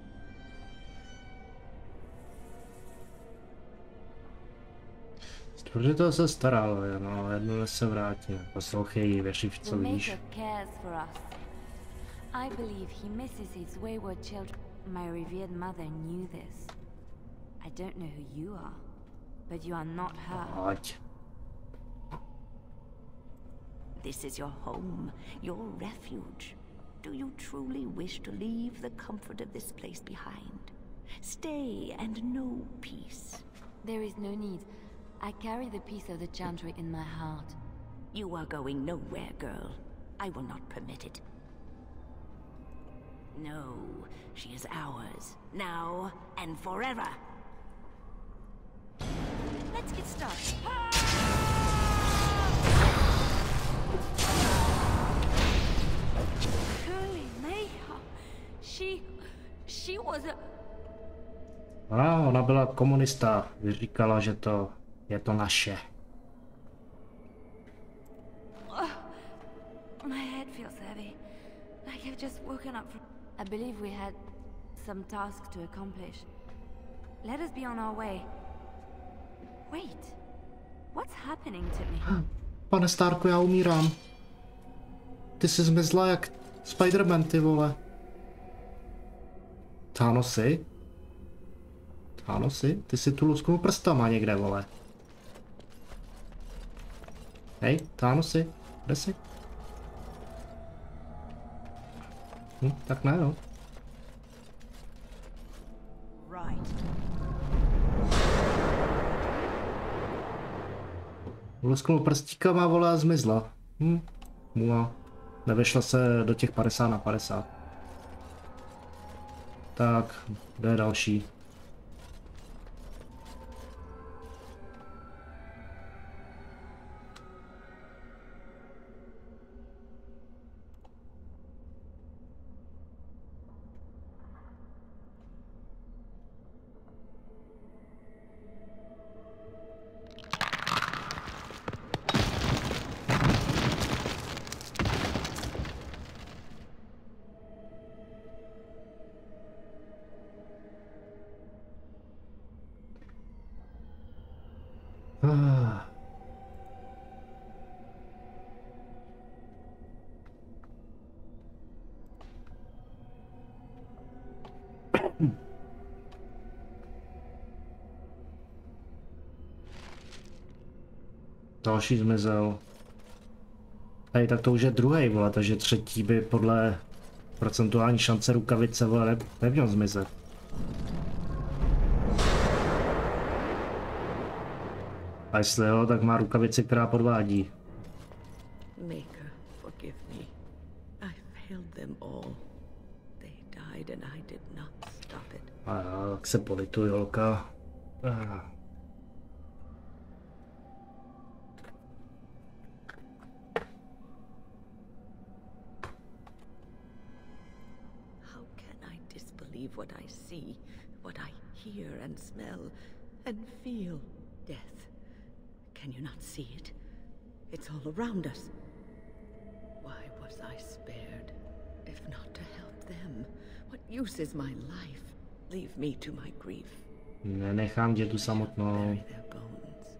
Protože to se staral, no, jednou se vrátí. Poslouchej, věři v The co víš. Maker cares for us. I believe he misses his wayward children. My revered mother knew this. I don't know who you are, but you are not her. Ať. This is your home, your refuge. Do you truly wish to leave the comfort of this place behind? Stay and know peace. There is no need. I carry the peace of the Chantry in my heart. You are going nowhere, girl. I will not permit it. No, she is ours, now and forever. Let's get started. Holy Maker! She... she was a... A ona byla komunista. Říkala, že to je to naše. Oh, my head feels heavy. Like I've just woken up from... I believe we had some task to accomplish. Let us be on our way. Wait. What's happening to me? [GASPS] Pane Starku, já umírám. Ty jsi zmizla jak Spider-Man, ty vole. Thanosy? Thanosy? Ty si tu lusknul prstama někde, vole. Hej, Thanosy, kde jsi? Hm, tak ne, no. Right. Lusknul prstíkama, vole, a zmizla. Hm, no. Nevešla se do těch 50 na 50. Tak, kde je další? Další zmizel. Tady tak to už je druhý, vole, takže třetí by podle procentuální šance rukavice vole ne, neměl zmizet. A jestli jo, tak má rukavici, která podvádí. Maker, forgive me. I failed them all. They died and I did not stop it. A já, tak se polituj, holka. Ah. Feel? Death. Can you not see it? It's all around us. Why was I spared? If not to help them, what use is my life? Leave me to my grief. Nenechám tě tu samotnou. Bury their bones.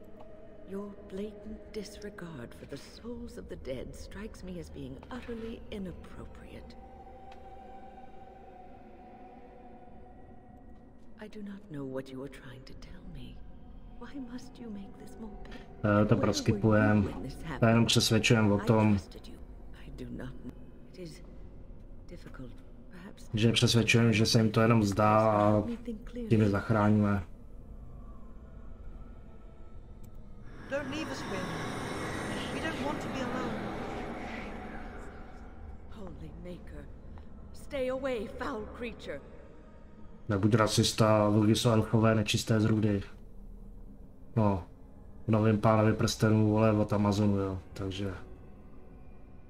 Your blatant disregard for the souls of the dead strikes me as being utterly inappropriate. I do not know what you are trying to tell me. To proskypujem. To jenom přesvědčujem o tom, že přesvědčujem, že se jim to jenom zdá a tím je zachráníme. Don't leave us, Will. We don't want to be alone. Holy Maker, stay away, foul creature. Nebuď rasista, vlky jsou elfové nečisté z rudy. No, v novém pánovi prstenů, vole, od Amazonu, jo, takže...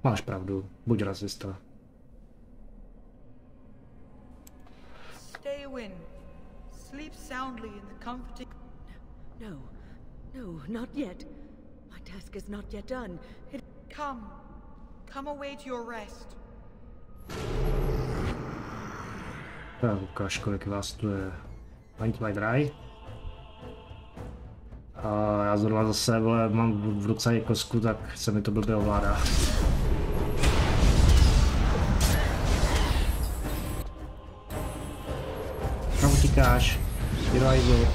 Máš pravdu, buď rasista. Stay in. Sleep soundly in the comforting. No, no, not yet. My task is not yet done. It Come. Come away to your rest. Tak ukáž, kolik vás tu je. Paní mají draj. A já zrovna zase, vole, mám v ruce i kosku, tak se mi to blbě ovládá. Kam utíkáš? Hajzlu.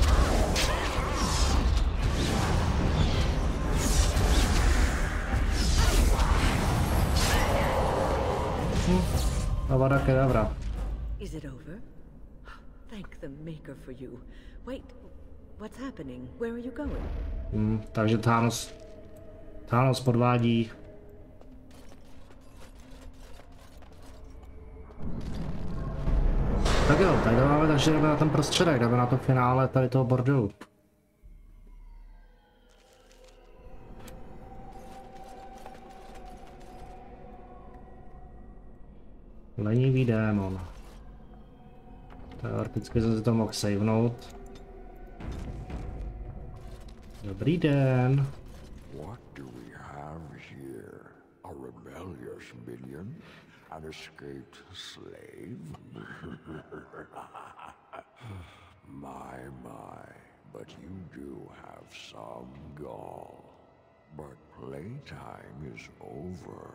Hm, Avada kedavra. is it over? Thank the Maker for you. Wait, what's happening? Where are you going? Hm, takže Thanos, Thanos podvádí. Tak jo, tady máme, takže jdeme na ten prostředek, jdeme na to finále tady toho bordelu. Lenivý démon. Teoreticky jsem si to mohl savenout. Dobrý den. What do we have here? A rebellious minion? An escaped slave? [LAUGHS] my, my, but you do have some gall. But playtime is over.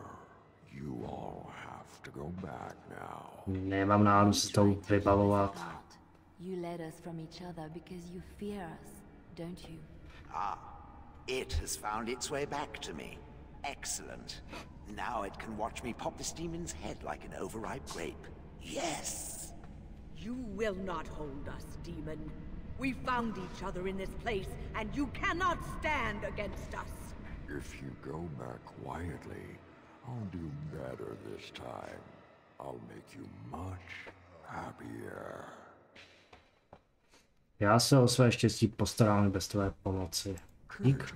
You all have to go back now. Nemám náladu se tou vybavovat. Thought. You led us from each other because you fear us, don't you? Ah, it has found its way back to me. Excellent. Now it can watch me pop this demon's head like an overripe grape. Yes! You will not hold us, demon. We found each other in this place, and you cannot stand against us. If you go back quietly, I'll do better this time. I'll make you much, happier. Já se o své štěstí postarám bez tvé pomoci. Dík.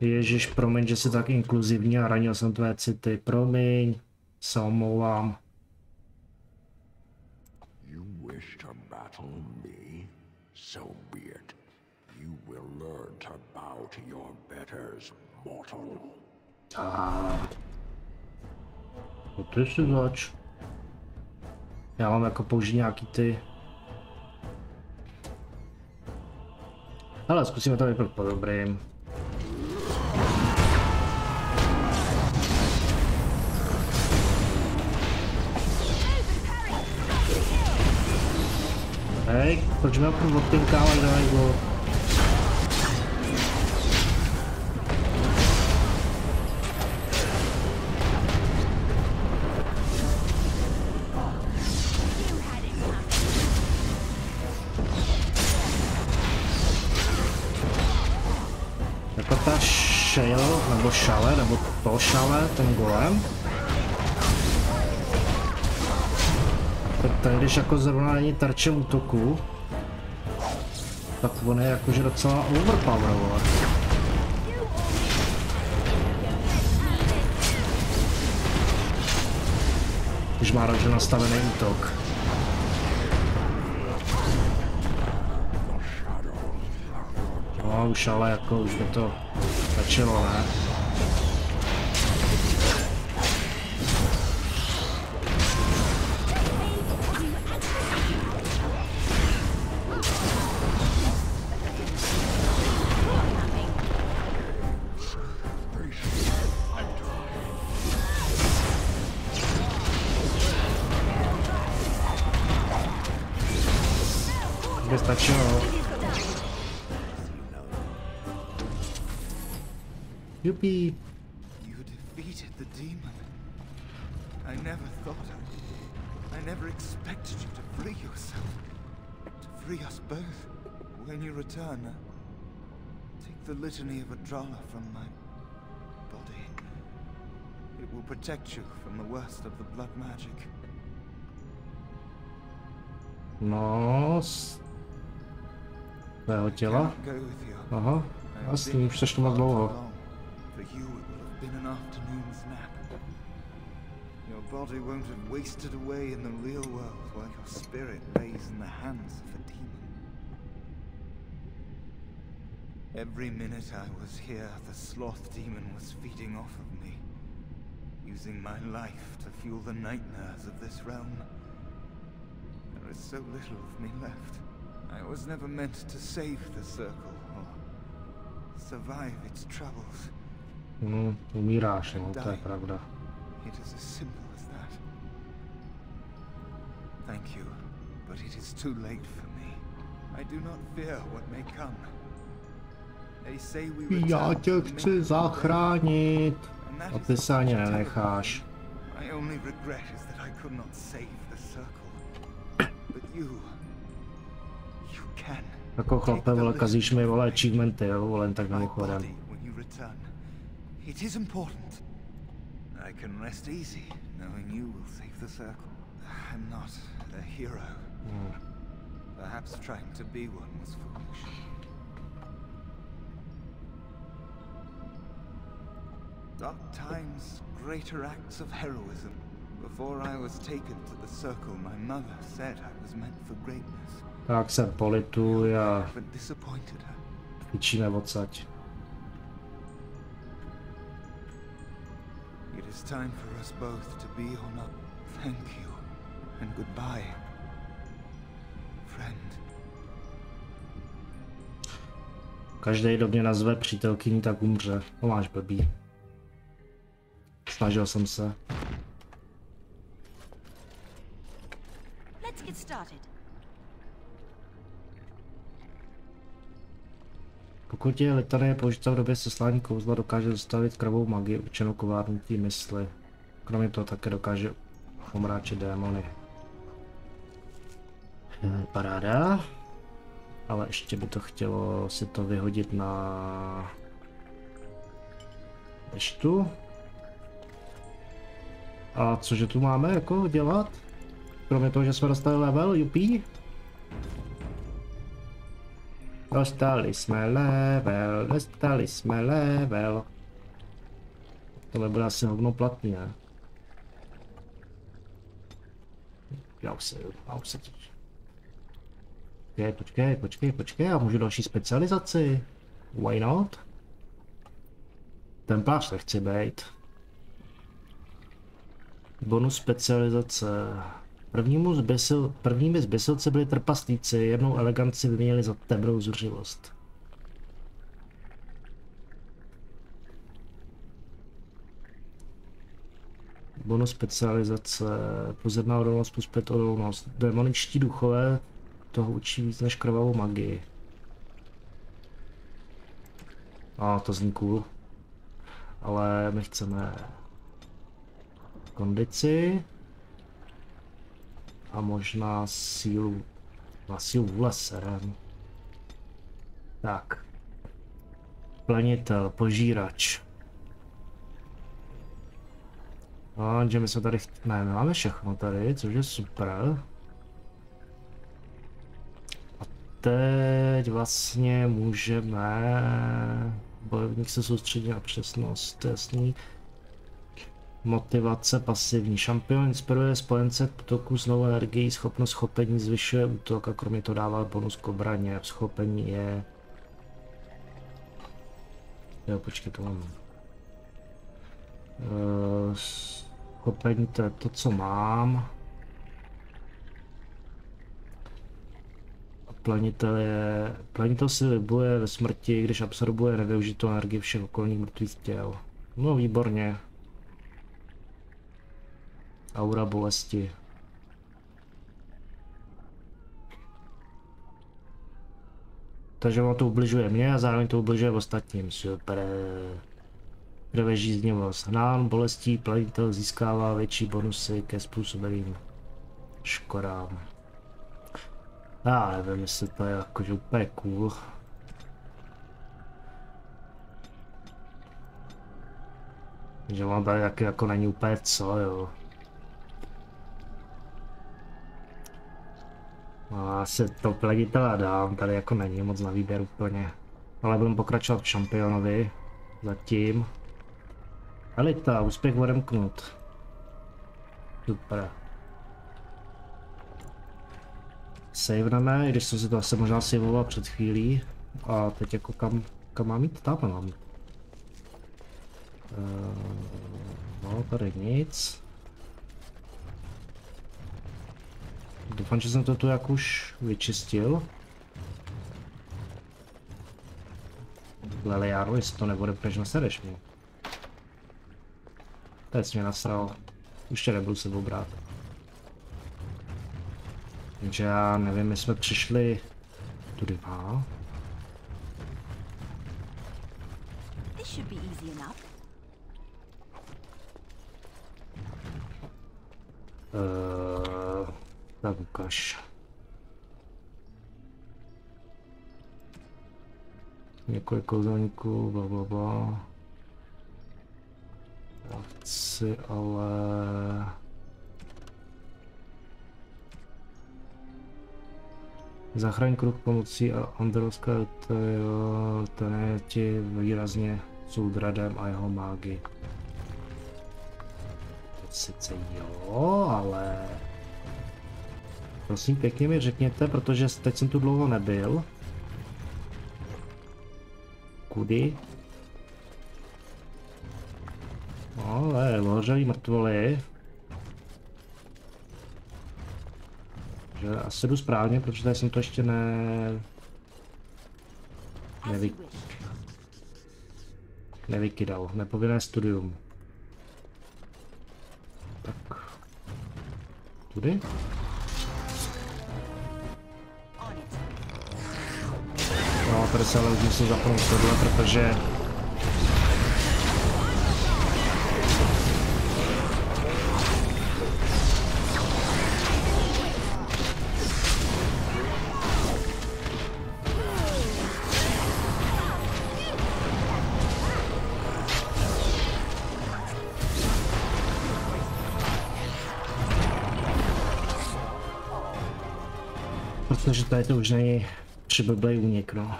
Ježíš, promiň, že jsi tak inkluzivní a ranil jsem tvé city. Promiň, se omlouvám. You wish to battle me? So be it. You will learn to bow to your betters, mortal. A... No ty si zač. Já mám jako použít nějaký ty... Ale zkusíme to vypnout po dobrým. Hej, proč mě opravdu odpinkávat do šale, ten golem. Tak ten, když jako zrovna není tarčem útoku, tak on je jakože docela overpower, vole. Když má dobře nastavený útok. No už ale jako už by to stačilo, ne? I never thought I... I never expected you to free yourself. To free us both. When you return, uh, take the litany of Adrala from my body. It will protect you from the worst of the blood magic. No, z tvého těla. Cannot go with you. Aha, jasný, už seš to moc dlouho. For you, it will have been an afternoon's nap. Your body won't have wasted away in the real world while your spirit lays in the hands of a demon. Every minute I was here, the sloth demon was feeding off of me, using my life to fuel the nightmares of this realm. There is so little of me left. I was never meant to save the circle or survive its troubles. Hmm, umíráš, no, to je pravda. It is as simple. Thank you, but it is too late for me. I do not fear what may come. They say we Já tě chci zachránit. A ty se ani nenecháš. My only regret is that I could not save the circle. But you... You can. Jako chlape, vole, kazíš mi, vole, achievementy, jo, vole, tak mimochodem. It is important. I can rest easy knowing you will save the circle. I'm not a hero. Hmm. Perhaps trying to be one was foolish. Dark times, greater acts of heroism. Before I was taken to the circle, my mother said I was meant for greatness. Tak a But disappointed her. vyčíme odsaď. It is time for us both to be or not. Thank you. And goodbye. Friend. Každý, kdo mě nazve přítelkyní, tak umře. To máš blbý. Snažil jsem se. Let's get started. Pokud je letanie použita v době seslání kouzla, dokáže zastavit krvou magii určenou k ovládnutí mysli. Kromě toho také dokáže omráčit démony. Eh, Paráda. Ale ještě by to chtělo si to vyhodit na... Když tu? A cože tu máme jako dělat? Kromě toho, že jsme dostali level, jupí? Dostali jsme level, dostali jsme level. To bude asi hovno platný, ne? Já už se, já už se Počkej, počkej, počkej, počkej, já můžu další specializaci. Why not? Templář nechci být. Bonus specializace. Prvnímu zbysil, prvními zbysilci byli trpaslíci, jednou eleganci vyměnili za temnou zuřivost. Bonus specializace, pozemná odolnost plus 5 odolnost. Demoničtí duchové toho učí víc než krvavou magii. A to zní cool. Ale my chceme kondici a možná sílu, na sílu vůle serem. Tak. Planitel, požírač. No, že my jsme tady, ne, máme všechno tady, což je super. Teď vlastně můžeme, bojovník se soustředí na přesnost, jasný. Motivace pasivní. Šampion inspiruje spojence k útoku s novou energií, schopnost schopení zvyšuje útok a kromě toho dává bonus k obraně. Schopení je... Jo, počkej, to mám. Uh, schopení to je to, co mám. Planitel je... Planitel si libuje ve smrti, když absorbuje nevyužitou energii všech okolních mrtvých těl. No výborně. Aura bolesti. Takže on to ubližuje mě a zároveň to ubližuje ostatním. Super. Krve žíznivost. Hnán bolestí planitel získává větší bonusy ke způsobeným škodám. Já nevím, jestli to je jakože úplně cool. Že on tady jako, jako není úplně co, jo. No, asi to pleditele dám, tady jako není moc na výběr úplně. Ale budeme pokračovat v šampionovi. Zatím. Elita, úspěch odemknut. Super. Saveneme, i když jsem si to asi možná saveoval před chvílí. A teď jako kam, kam mám jít? Tam mám jít. Uh, no, tady nic. Doufám, že jsem to tu jak už vyčistil. Leliáru, jestli to nebude než nasereš mě. Teď mě nasral. Už tě nebudu se brát. Takže já nevím, my jsme přišli tudy enough. Uh, tak ukaž. Několik kouzelníků, bla bla bla. Já chci ale... Zachraň kruh pomocí Androvska, to jo, ten je ti výrazně soudradem a jeho mágy. To sice jo, ale... Prosím pěkně mi řekněte, protože teď jsem tu dlouho nebyl. Kudy? Ale ohořelý mrtvoly. Že asi jdu správně, protože tady jsem to ještě ne... Nevy... Nevykydal. Nepovinné studium. Tak. Tudy? No, tady se ale už musím zapnout tohle, protože Takže tady to už není přiblblej únik, no.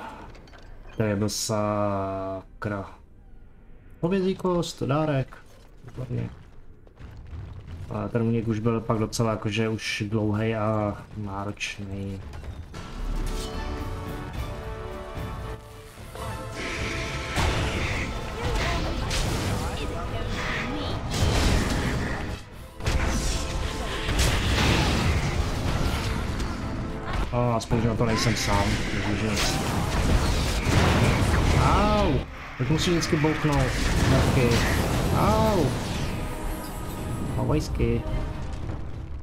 To je sakra. Povězí kost, dárek. Výborně. Ale ten únik už byl pak docela jakože už dlouhý a náročný. Že na to nejsem sám, takže. Au! Tak musí vždycky bouchnout. Taky. Au! Havajsky.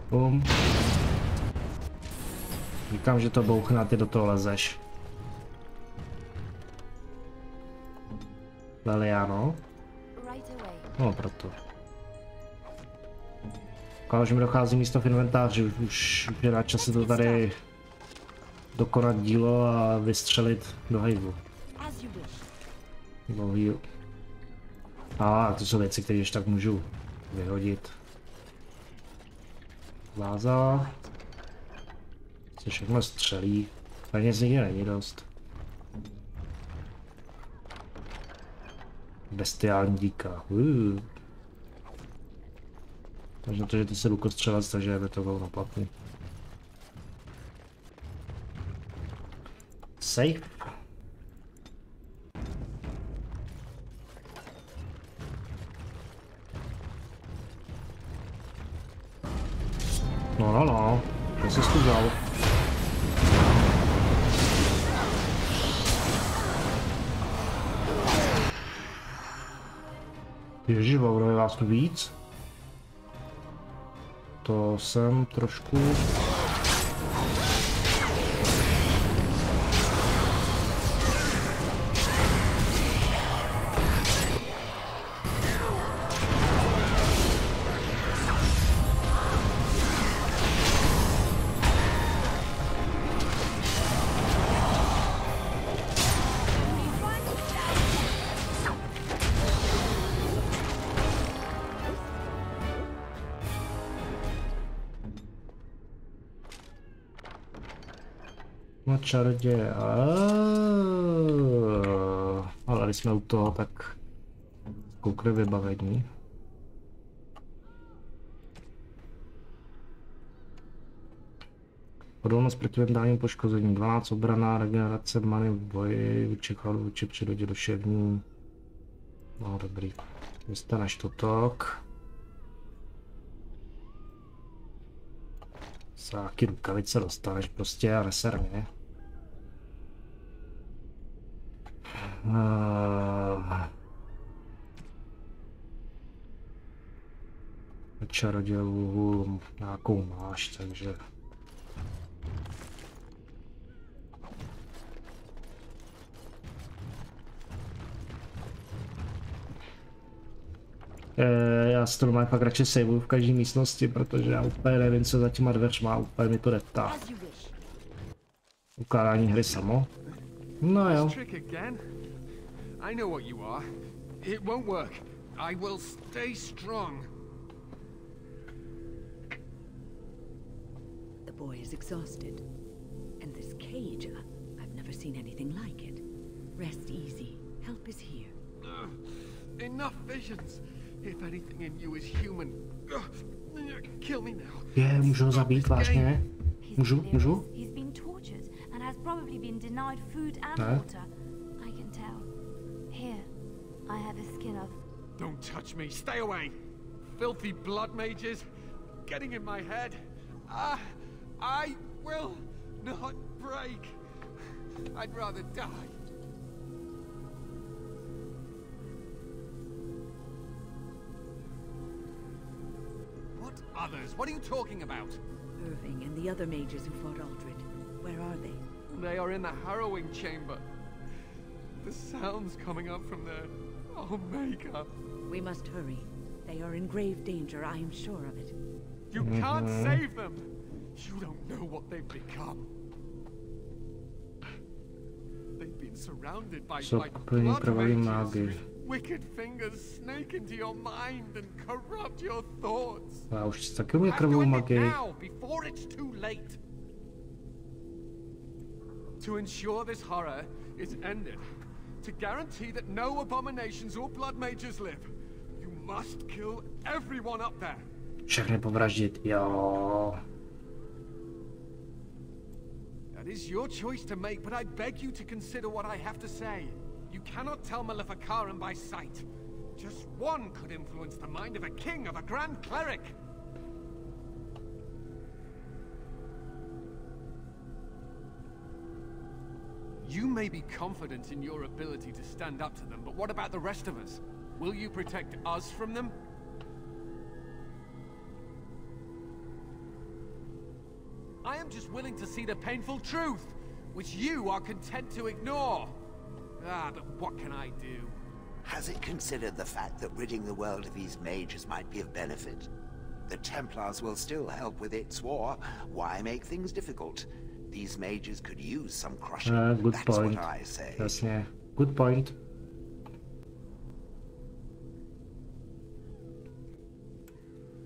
Bum. Říkám, že to bouchne a ty do toho lezeš. Leliano? No, proto. Koukám, že mi dochází místo v inventáři, už, už je na čase to tady dokonat dílo a vystřelit do wish. Dlouhý. A to jsou věci, které ještě tak můžu vyhodit. Váza. Se všechno střelí. Peněz nikdy není dost. Bestiální díka. Uh. Možná to, že ty se lukostřelec, takže je to bylo naplatný. Safe. No, no, no. To jsi tu vzal. Ježiš, je vás tu víc? To jsem trošku... čaroděje. Ale když jsme u toho, tak koukne vybavení. Odolnost proti mentálním poškození, 12 obrana, regenerace many v boji, vůči chladu, vůči přírodě duševní. No dobrý. Dostaneš to tok. Sáky rukavice dostaneš prostě a neser mě. Uh, čarodějů nějakou máš, takže... Eh, já si to normálně fakt radši saveuju v každé místnosti, protože já úplně nevím, co za těma dveřma, úplně mi to wish. Ukládání hry samo. No jo. Trick again? I know what you are. It won't work. I will stay strong. The boy is exhausted. And this cage, I- I've never seen anything like it. Rest easy. Help is here. Ugh, enough visions. If anything in you is human, ugh, kill me now. Je, můžu ho zabít vážně? He's Můžu, můžu? He's been tortured and has probably been denied food and Ne? water. I have a skin of Don't touch me. Stay away. Filthy blood mages. Getting in my head. Ah, I will not break. I'd rather die. What others? What are you talking about? Irving and the other mages who fought Aldred. Where are they? They are in the harrowing chamber. The sounds coming up from there. Oh, Maker. We must hurry. They are in grave danger, I am sure of it. You can't save them. You don't know what they've become. They've been surrounded by, Jsou by úplně blood krvavý mages mágy. whose wicked fingers snake into your mind and corrupt your thoughts. Já už taky umím Have to krvou end it magii. now, before it's too late. To ensure this horror is ended, to guarantee that no abominations or blood mages live, you must kill everyone up there. Všechny povraždit, jo. That is your choice to make, but I beg you to consider what I have to say. You cannot tell Maleficarum by sight. Just one could influence the mind of a king, of a grand cleric. You may be confident in your ability to stand up to them, but what about the rest of us? Will you protect us from them? I am just willing to see the painful truth, which you are content to ignore. Ah, but what can I do? Has it considered the fact that ridding the world of these mages might be of benefit? The Templars will still help with its war. Why make things difficult? These mages could use some crushing. Uh, good That's point. what I say. Jasně. Good point.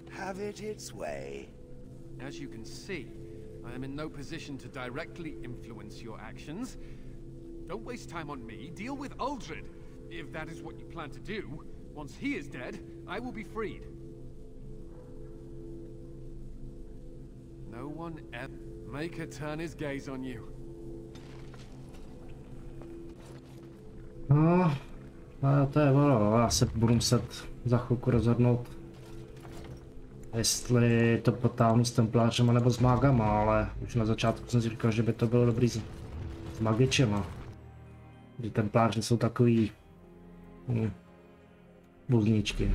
Have it its way. As you can see, I am in no position to directly influence your actions. Don't waste time on me. Deal with Uldred. If that is what you plan to do, once he is dead, I will be freed. No one ever make her turn his gaze on you. No, a to je ono, já se budu muset za chvilku rozhodnout, jestli to potáhnu s templářema nebo s mágama, ale už na začátku jsem si říkal, že by to bylo dobrý s, s magičema. Že templáři jsou takový hm, buzníčky.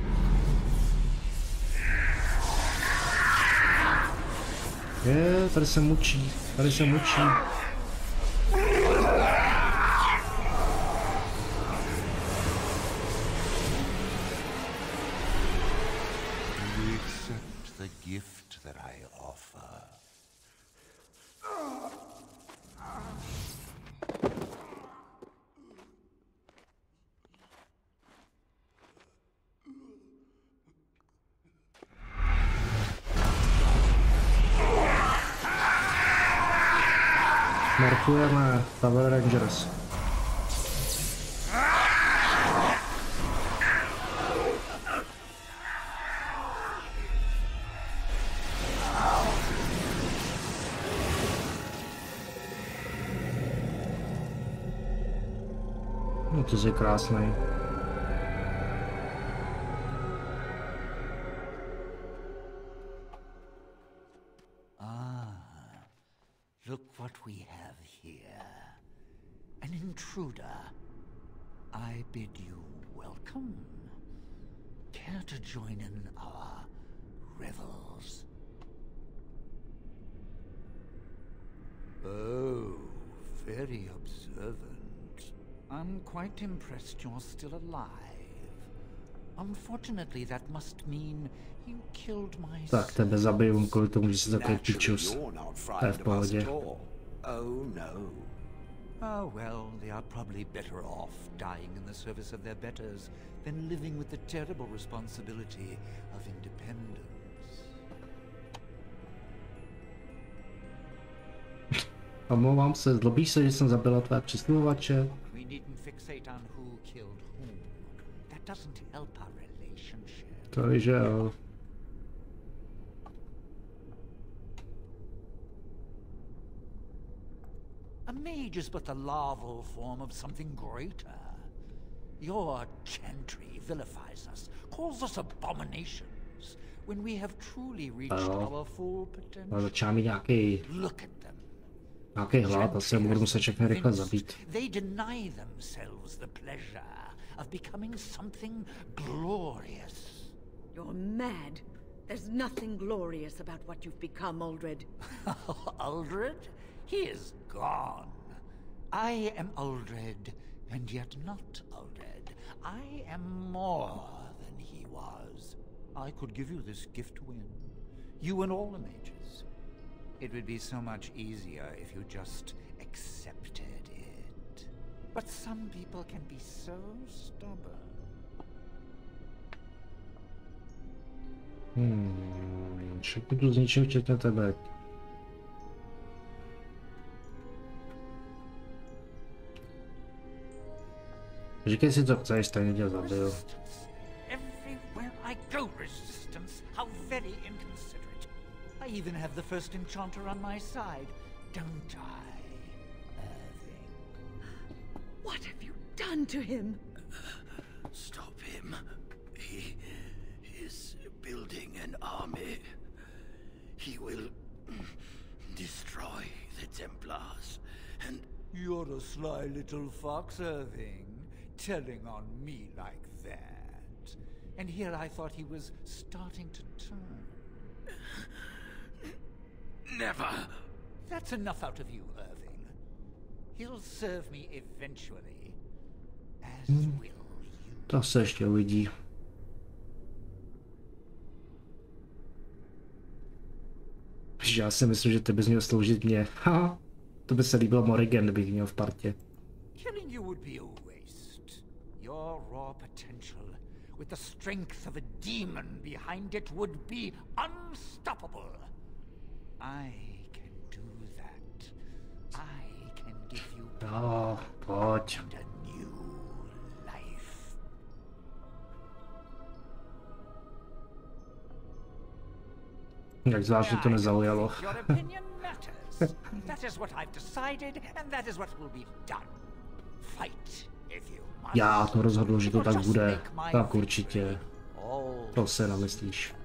Je, tady se mučí, tady se mučí. Markujeme Power Rangers. No to je krásný. Ah, look what we have here. An intruder. I bid you welcome. Care to join in our revels? Oh, very observant. I'm quite impressed you're still alive. Unfortunately, that must mean you killed my Tak tebe zabiju kvůli tomu, že jsi takový pičus. Naturally, you're not To je v frightened of us pohodě. at all. Oh, no. Oh, well, they are probably better off dying in the service of their betters than living with the terrible responsibility of independence. [LAUGHS] Omlouvám se, zlobíš se, že jsem zabila tvé přisluhovače? We needn't fixate on who killed whom. That doesn't help our relationship. To je, že jo. A mage is but the larval form of something greater. Your chantry vilifies us, calls us abominations, when we have truly reached Ano. our full potential. začíná mít nějaký, Look at them. nějaký hlad, asi je budu muset všechny rychle zabít. They deny themselves the pleasure of becoming something glorious. You're mad. There's nothing glorious about what you've become, Aldred. [LAUGHS] Uldred? He is gone. I am Uldred, and yet not Uldred. I am more than he was. I could give you this gift to win. You and all the mages. It would be so much easier if you just accepted it. But some people can be so stubborn. Hmm, všechno tu zničil, včetně tebe. Říkej si, co chceš, stejně tě zabiju. Everywhere I go, resistance. How very inconsiderate. I even have the first enchanter on my side, don't I? Irving? What have you done to him? Stop him. He is building an army. He will destroy the Templars. And You're a sly little fox, Irving, telling on me like that. And here I thought he was starting to turn. never. That's enough out of you, Irving. He'll serve me eventually. As will To se ještě uvidí. Že Já si myslím, že ty bys měl sloužit mě. Ha, to by se líbilo Morrigan, kdybych měl v partě. Killing you would be a. Your raw potential, with the strength of a demon behind it, would be unstoppable. I can do that. I can give you No, pojď. and a new life. Jak mě to nezaujalo. Your opinion matters. that is what I've decided, and that is what will be done. Fight if you. Já to rozhodl, že to tak bude. Tak určitě. To se namyslíš.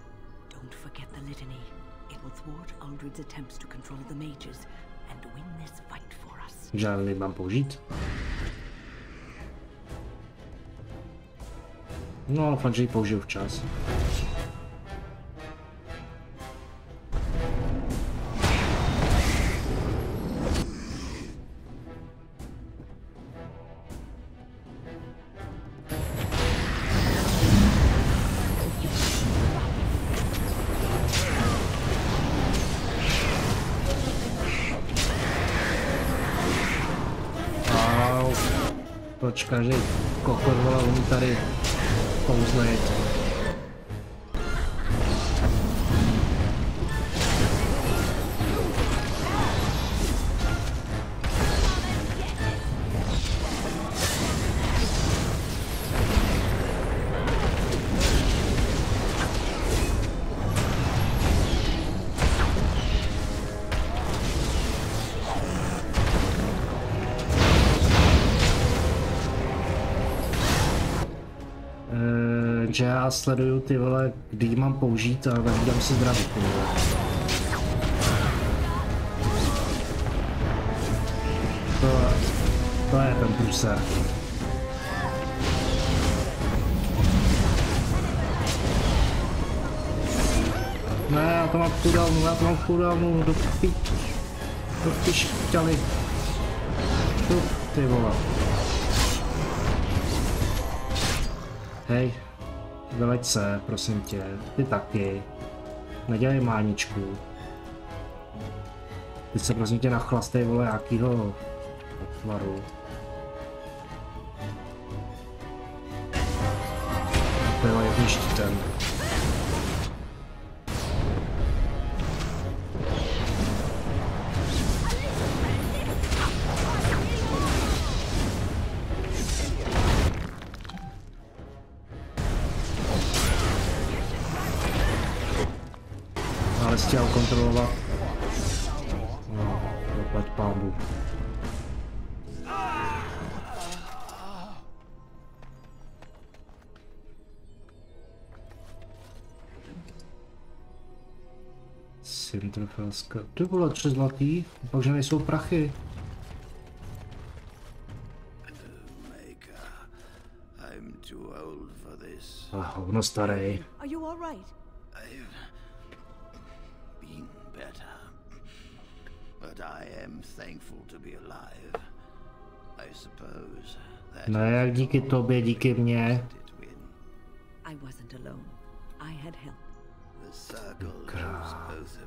Žádný mám použít. No, fakt, že ji použiju včas. Kokot vole umí tady kouzlit? Sleduju ty vole, kdy mám použít a nevídám si zdraví. To, to je ten průser. Ne, já to mám cooldownu, já to mám cooldownu, do pí... Do pišťaly. Tu, ty vole. Hej, vyleď se, prosím tě, ty taky. Nedělej máničku. Ty se prosím tě nachlastej, vole, jakýho tvaru. To je jaký Sinterfelska. Ty vole, tři zlatý, pak že nejsou prachy. Maker, I'm too old for this. Ah, hovno starý. Are you all right? I've been better. But I am thankful to be alive. I suppose that Ne, jak díky tobě, díky mně. I wasn't alone. I had help. the circle both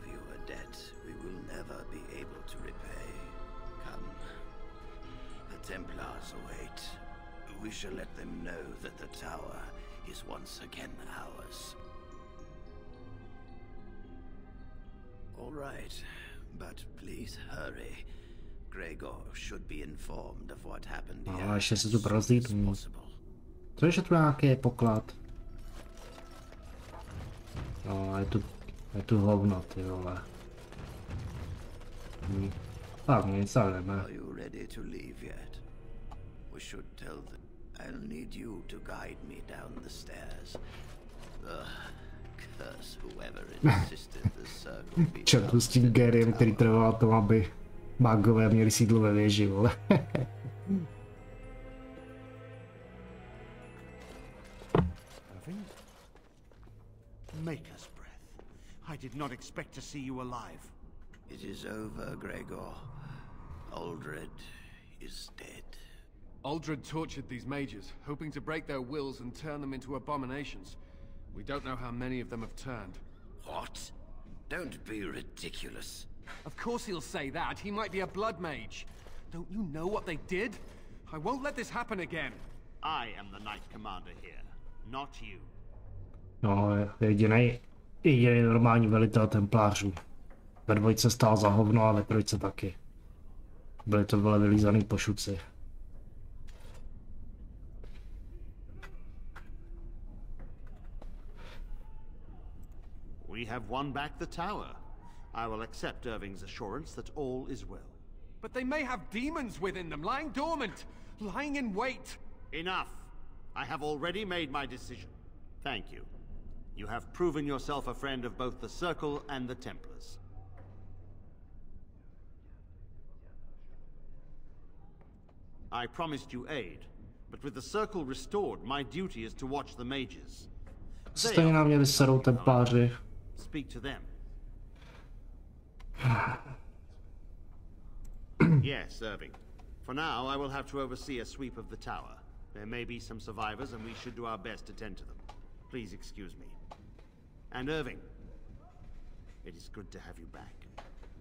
We shall let them know that the tower is once again ours. All right, but please hurry. Gregor should be informed of what happened here ještě se tu as soon as prozlítnu. possible. Co je, že tu nějaký poklad? No, je tu, je tu hovno, ty vole. Hm. Mm. Tak, nic, ale jdeme. Are you ready to leave yet? We should tell them. I'll need you to guide me down the stairs. Ugh, curse whoever insisted the [LAUGHS] circle be Čertu s tím Geriem, který trval na tom, aby magové měli sídlo ve věži, vole. Irving? [LAUGHS] Maker's breath. I did not expect to see you alive. It is over, Gregor. Aldred is dead. Aldred tortured these mages, hoping to break their wills and turn them into abominations. We don't know how many of them have turned. What? Don't be ridiculous. Of course he'll say that. He might be a blood mage. Don't you know what they did? I won't let this happen again. I am the Knight Commander here, not you. No, eh, jediný, jediný normální velitel templářů. Ve dvojce stál za hovno a ve trojce taky. Byli to vole vylízaný pošuci. We have won back the tower. I will accept Irving's assurance that all is well. But they may have demons within them, lying dormant, lying in wait. Enough! I have already made my decision. Thank you. You have proven yourself a friend of both the Circle and the Templars. I promised you aid, but with the Circle restored, my duty is to watch the mages. Stejně nám měli serou templáři. Speak to them. [CLEARS THROAT] yes, Irving. For now, I will have to oversee a sweep of the tower. There may be some survivors, and we should do our best to tend to them. Please excuse me. And Irving, it is good to have you back.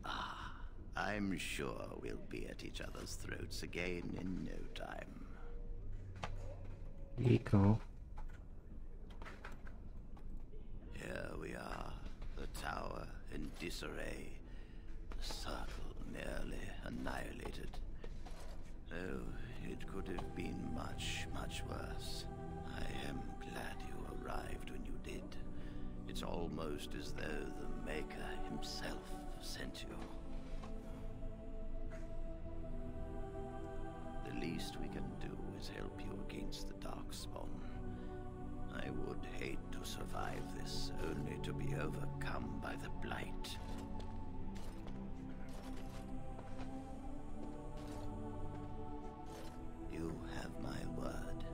Ah, I'm sure we'll be at each other's throats again in no time. Dík, no. Here we are, the tower in disarray, the circle nearly annihilated. Oh, it could have been much, much worse. I am glad you arrived when you did. It's almost as though the Maker himself sent you. The least we can do is help you against the Darkspawn. I would hate to survive this, only to be overcome by the Blight. You have my word,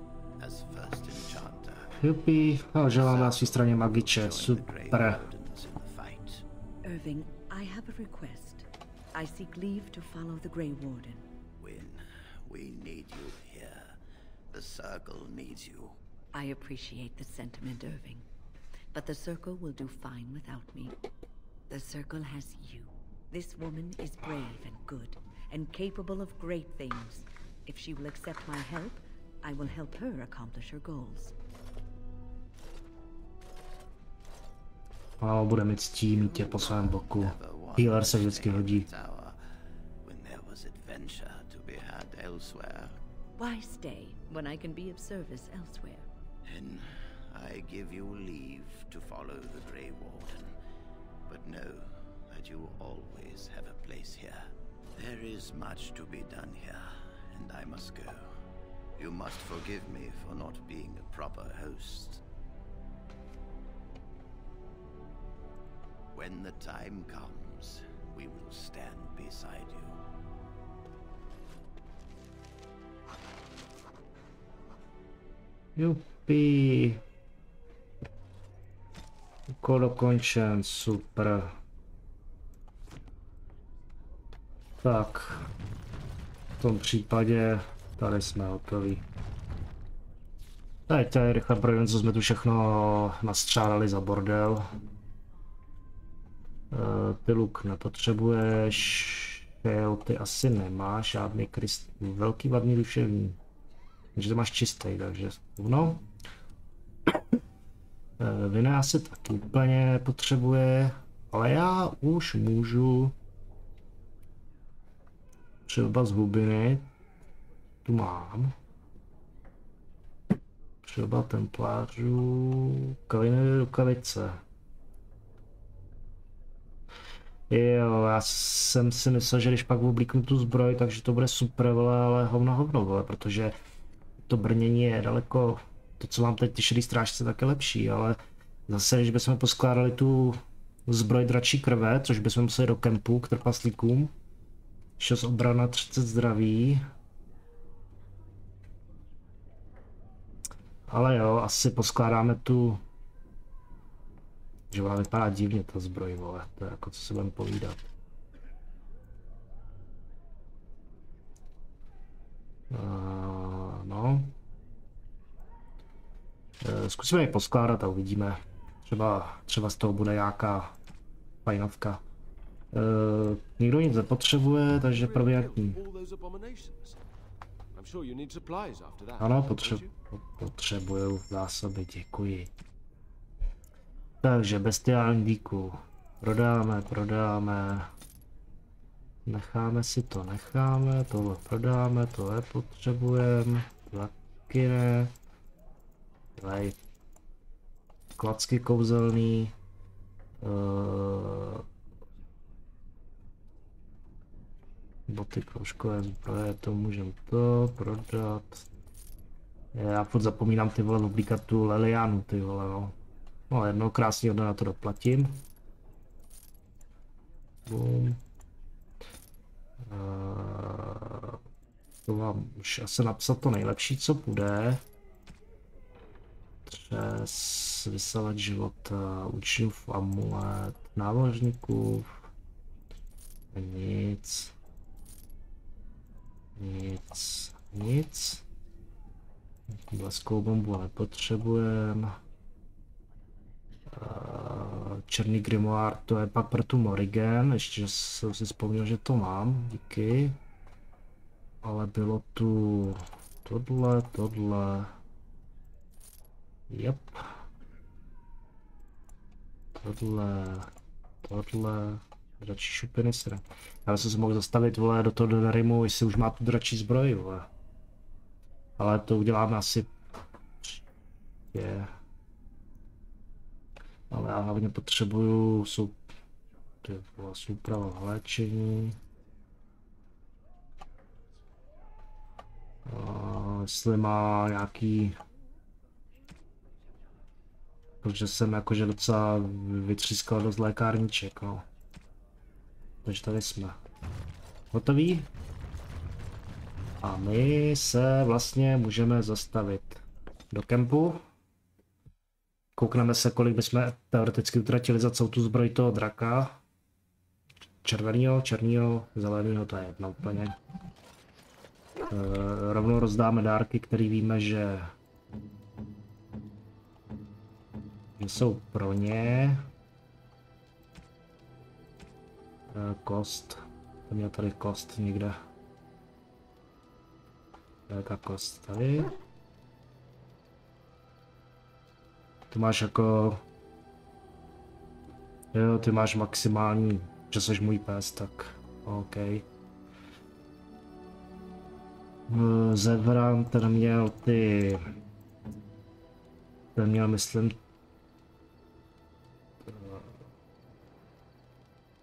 as first enchanter. Jupi, no, že mám na své straně magiče, super. Wardens in the fight. Irving, I have a request. I seek leave to follow the Grey Warden. Win, we need you here. The Circle needs you. I appreciate the sentiment, Irving. But the Circle will do fine without me. The Circle has you. This woman is brave and good, and capable of great things. If she will accept my help, I will help her accomplish her goals. A bude mít ctí mít tě po svém boku. Healer se vždycky hodí. When there was adventure to be had elsewhere. Why stay when I can be of service elsewhere? Then I give you leave to follow the Grey Warden. But know that you always have a place here. There is much to be done here, and I must go. You must forgive me for not being a proper host. When the time comes, we will stand beside you. Jupi. Úkol dokončen, super. Tak. V tom případě tady jsme hotoví. Tady rychle projdeme, co jsme tu všechno nastřádali za bordel. Eh, Ty luk nepotřebuješ, jo, ty asi nemáš, žádný kryst, velký vadný duševní. Takže to máš čistý, takže no. Vina asi taky úplně potřebuje, ale já už můžu třeba z hubiny, tu mám. Třeba templářů, kalinové rukavice. Jo, já jsem si myslel, že když pak oblíknu tu zbroj, takže to bude super, ale hovno hovno, vole, protože to brnění je daleko, to co mám teď ty šedý strážce, tak je lepší, ale zase, když bychom poskládali tu zbroj dračí krve, což bychom museli do kempu k trpaslíkům, 6 obrana, 30 zdraví, Ale jo, asi poskládáme tu... Že ona vypadá divně ta zbroj, vole. To je jako co se budeme povídat. Uh, no. Uh, zkusíme ji poskládat a uvidíme. Třeba, třeba z toho bude nějaká fajnovka. Uh, nikdo nic nepotřebuje, takže prověrtní. Ano, potře potřebuju zásoby, děkuji. Takže bestiální díku. Prodáme, prodáme. Necháme si to, necháme, tohle prodáme, tohle potřebujeme, taky ne. Tady klacky kouzelný. Uh, boty kroužkové zbroje, to můžem to prodat. Já furt zapomínám ty vole oblíkat tu Lelianu, ty vole no. No jednou krásně na to doplatím. Boom. Uh, to mám už asi napsat to nejlepší, co bude. Třes, vysavat života, učňův amulet, námořníků. Nic. Nic, nic. Bleskou bombu nepotřebujeme. Černý grimoire, to je pak pro tu Morigen, ještě jsem si vzpomněl, že to mám, díky. Ale bylo tu tohle, tohle. Yep. Tohle, tohle. Dračí šupiny sra. Já jsem se mohl zastavit, vole, do toho Donarimu, jestli už má tu dračí zbroj, vole. Ale to uděláme asi... Je. Ale já hlavně potřebuju, jsou... Ty vole, souprava léčení. A jestli má nějaký protože jsem jakože docela vytřískal dost lékárniček, no. Takže tady jsme. Hotový? A my se vlastně můžeme zastavit do kempu. Koukneme se, kolik bychom teoreticky utratili za celou tu zbroj toho draka. Červenýho, černýho, zeleného, to je jedno úplně. E, rovnou rozdáme dárky, které víme, že, jsou pro ně. Eh, kost. To měl tady kost někde. Jaká kost tady? Ty máš jako... Jo, ty máš maximální, že jsi můj pes, tak OK. Eh, Zevran, ten měl ty... Ten měl, myslím,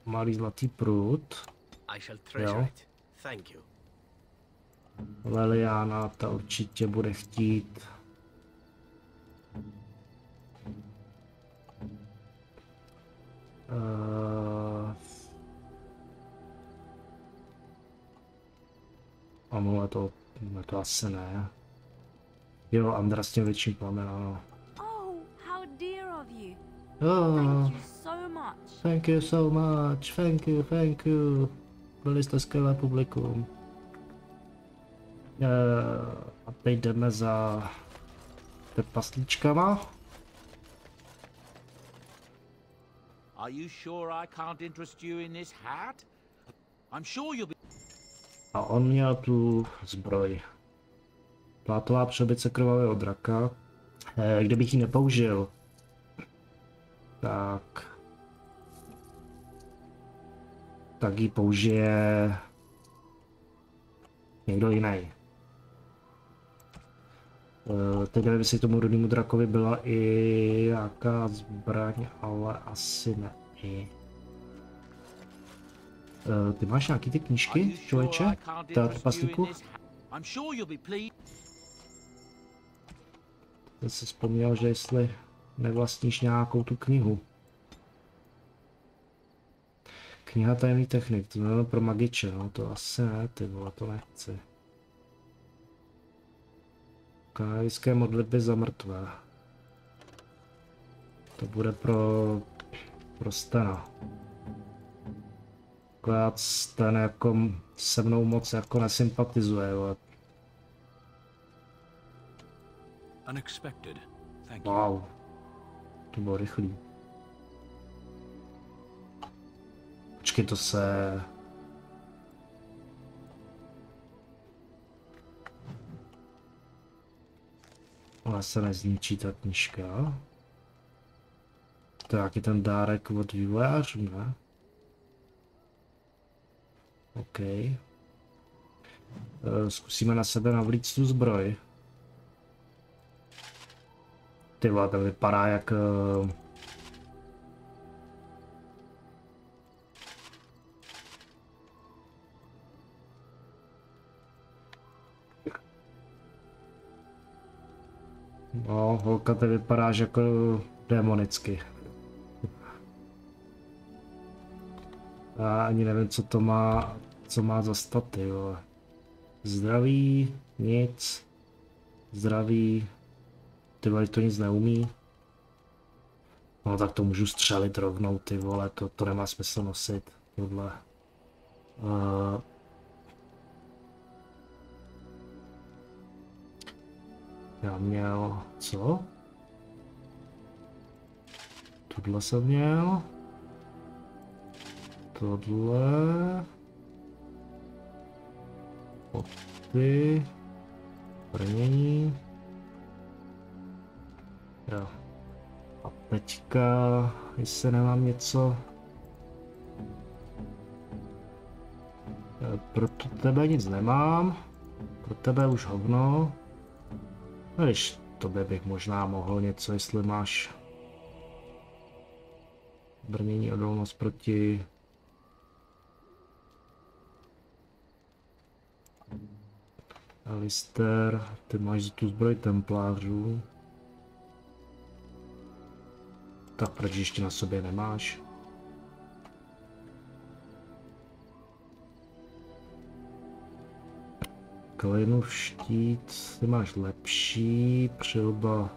malý zlatý prut. Jo. Leliana ta určitě bude chtít. Uh, amulet to, to asi ne. Jo, Andra s tím větším plamen, ano. Oh, how dear of you. Oh. Thank you so much. Thank you so much, thank you, thank you. Byli jste skvělé publikum. Uh, a teď jdeme za trpaslíčkama. Are you sure I can't interest you in this hat? I'm sure you'll be... A on měl tu zbroj. Plátová přebyce krvavého draka. Eh, kdybych ji nepoužil, tak... Tak ji použije... Někdo jiný. Uh, teď nevím, jestli tomu rudému drakovi byla i nějaká zbraň, ale asi ne. Uh, ty máš nějaký ty knížky, člověče? Ta trpaslíku? Jsem si vzpomněl, že jestli nevlastníš nějakou tu knihu. Kniha tajemný technik, to je pro magiče, no to asi ne, ty vole, to nechci. Kajské modlitby za mrtvé. To bude pro, pro Stena. Akorát Sten jako se mnou moc jako nesympatizuje, vole. Unexpected. Thank you. Wow. To bylo rychlý. Počkej, to se... Ale se nezničí ta knižka. To je jaký ten dárek od vývojářů, ne? OK. Eh, Zkusíme na sebe navlít tu zbroj. Ty vole, to vypadá jak... eh, No, holka to vypadáš jako demonicky. Já ani nevím, co to má, co má za staty, jo. Zdraví, nic. Zdraví, ty vole, to nic neumí. No tak to můžu střelit rovnou, ty vole, to, to nemá smysl nosit, tohle. Uh, já měl, co? Tohle jsem měl. Tohle. Poty. Brnění. Jo. A teďka, jestli nemám něco... Eh, Pro tebe nic nemám. Pro tebe už hovno. Když tobě bych možná mohl něco, jestli máš brnění odolnost proti Alister, ty máš tu zbroj templářů. Tak proč ještě na sobě nemáš? Kalinův štít, ty máš lepší, přilba.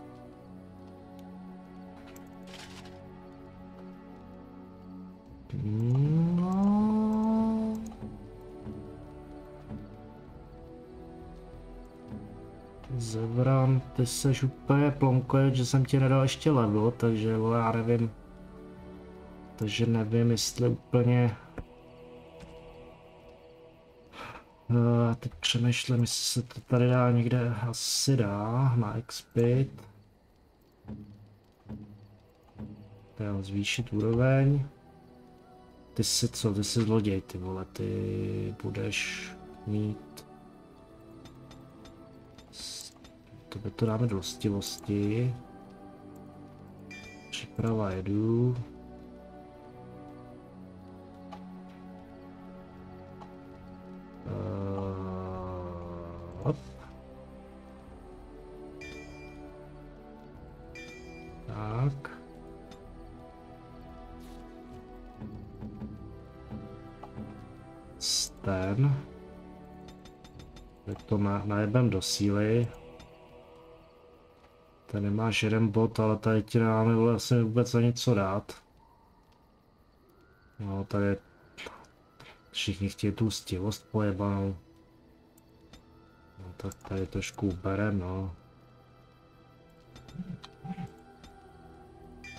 No. Zevran, ty seš úplně plonkoje, že jsem ti nedal ještě level, takže já nevím. Takže nevím, jestli úplně... Já teď přemýšlím, jestli se to tady dá někde, asi dá, na expit. Jo, zvýšit úroveň. Ty jsi co, ty jsi zloděj, ty vole, ty budeš mít... To by to dáme do dostivosti. Připrava jedu. To na, najebem do síly. Tady nemáš jeden bod, ale tady ti nemáme vlastně vůbec ani co dát. No, tady všichni chtějí tu stivost pojebanou. No tak tady trošku uberem, no.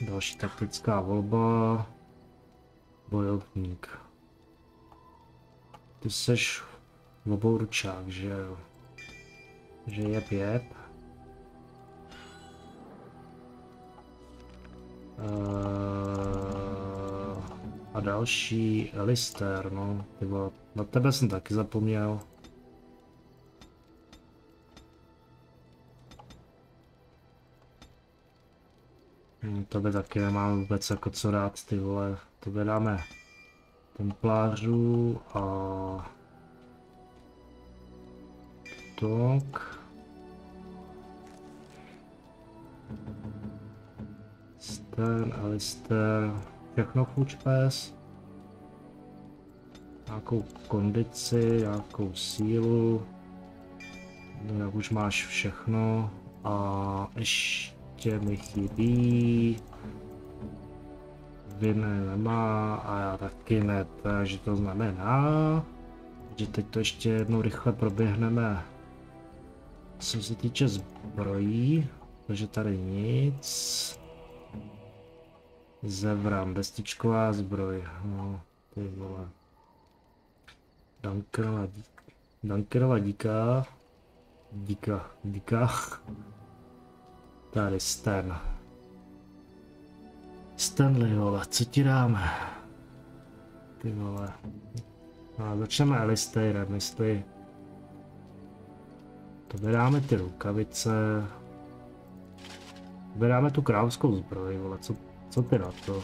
Další taktická volba. Bojovník. Ty seš Obouručák, že jo. Že je pět eh, a další Lister, no. Tyba, na tebe jsem taky zapomněl. Hm, tebe taky nemám vůbec jako co dát, ty vole. Tebe dáme templářů a tak. Stern, Alistair, všechno chuč pes. Nějakou kondici, nějakou sílu. Jak už máš všechno. A ještě mi chybí. Viny nemá a já taky ne, takže to znamená, že teď to ještě jednou rychle proběhneme. Co se týče zbrojí, takže tady nic. Zevram, destičková zbroj, no, ty vole. Dunkerova, Dunkerova díka. Díka, díka. Tady Stan. Stanley, vole, co ti dáme? Ty vole. No, začneme Alistairem, jestli... Vydáme ty rukavice. Vydáme tu královskou zbroj, vole, co, co ty na to?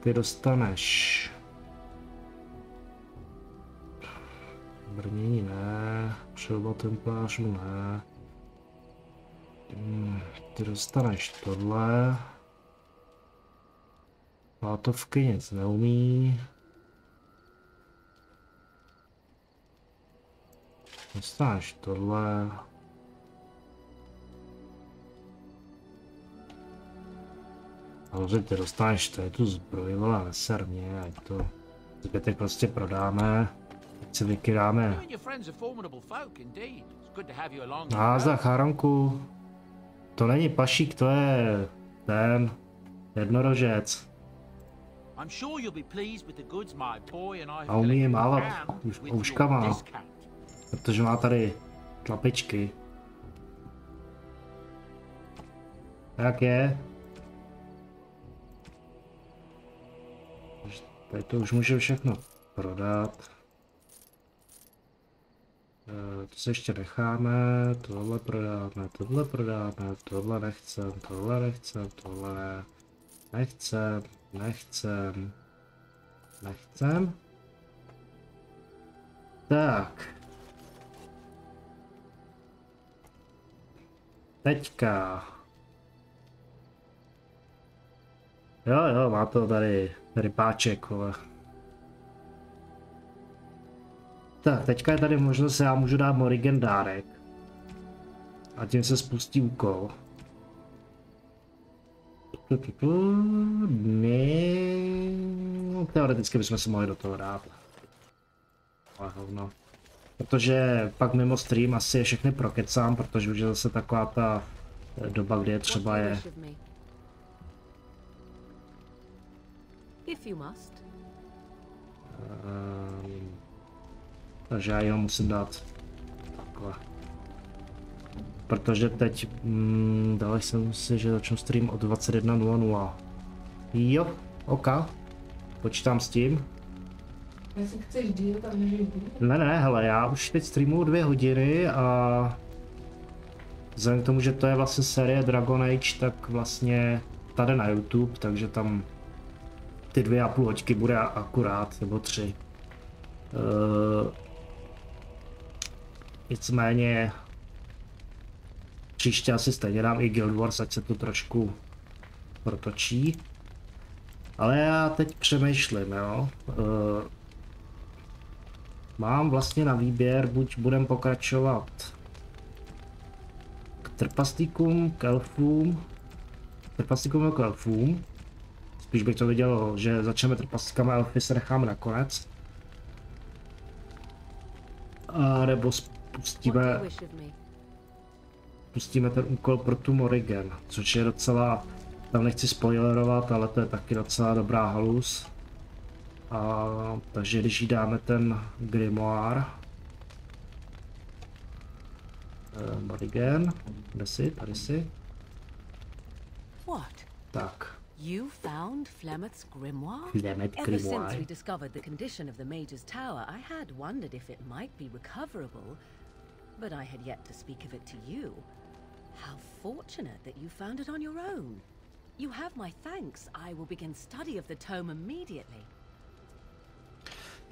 Ty dostaneš Brnění ne, přelba templářů ne. Hmm, ty dostaneš tohle. Látovky nic neumí. Dostaneš tohle. Ale ty dostaneš tady tu zbroj, vole, neser mě, ať to zbytek prostě prodáme. Teď se vykyráme. Názdar Charonku. To není pašík, to je ten jednorožec. A umí je mávat už ouškama, protože má tady tlapičky. Jak je? Tady to už může všechno prodat. Eh, to se ještě necháme, tohle prodáme, tohle prodáme, tohle nechcem, tohle nechcem, tohle ne. Nechcem, nechcem, nechcem. Tak. Teďka. Jo, jo, má to tady rybáček, ale Tak, teďka je tady možnost, já můžu dát Morigen dárek. A tím se spustí úkol. Ne, teoreticky bychom se mohli do toho dát. Ale hovno. Protože pak mimo stream asi je všechny prokecám, protože už je zase taková ta doba, kdy je třeba je... Um, takže já ho musím dát takhle. Protože teď mm, dal jsem si, že začnu stream od 21.00. Jo, ok. Počítám s tím. Jestli chceš díl, tak Ne, ne, hele, já už teď streamuju dvě hodiny a vzhledem k tomu, že to je vlastně série Dragon Age, tak vlastně tady na YouTube, takže tam ty dvě a půl hoďky bude akurát, nebo tři. Uh, Nicméně příště asi stejně dám i Guild Wars, ať se to trošku protočí. Ale já teď přemýšlím, jo. Uh, mám vlastně na výběr, buď budem pokračovat k trpaslíkům, k elfům, trpaslíkům k elfům. Spíš bych to viděl, že začneme trpaslíkama elfy se necháme nakonec. A nebo pustíme, pustíme ten úkol pro tu Morrigan, což je docela, tam nechci spoilerovat, ale to je taky docela dobrá halus. A, takže když jí dáme ten Grimoire, eh, Morrigan, kde jsi, tady jsi. Tak. You found Flemeth's grimoire? Flemeth Ever since grimoire. we discovered the condition of the Mage's Tower, I had wondered if it might be recoverable, but I had yet to speak of it to you. How fortunate that you found it on your own. You have my thanks. I will begin study of the tome immediately.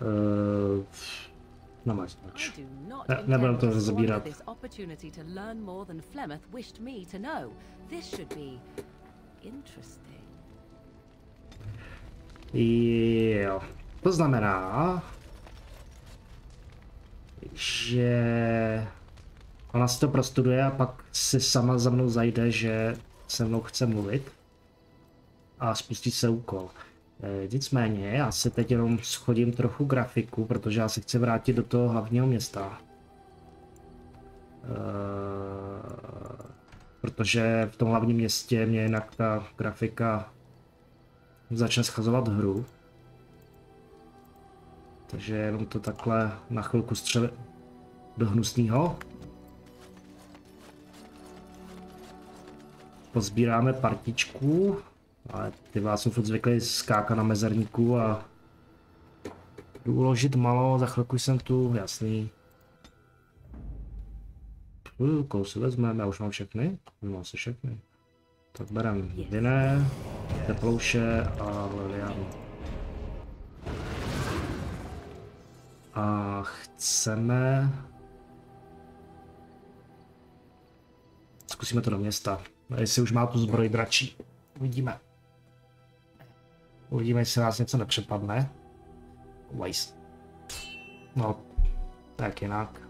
Uh, I nič. do not Ne, intend to this opportunity to learn more than Flemeth wished me to know. This should be interesting. Jo. To znamená, že ona si to prostuduje a pak si sama za mnou zajde, že se mnou chce mluvit a spustí se úkol. E, nicméně, já si teď jenom schodím trochu grafiku, protože já se chci vrátit do toho hlavního města. E, protože v tom hlavním městě mě jinak ta grafika začne schazovat hru. Takže jenom to takhle na chvilku střelit do hnusného. Pozbíráme partičku, ale ty vás jsou furt zvyklí skákat na mezerníku a jdu uložit malo, za chvilku jsem tu, jasný. Uh, kousy vezmeme, já už mám všechny, mám se všechny. Tak berem Viné, Teplouše a Lilianu. A chceme... Zkusíme to do města. A jestli už má tu zbroj dračí. Uvidíme. Uvidíme, jestli nás něco nepřepadne. Wise. No, tak jinak.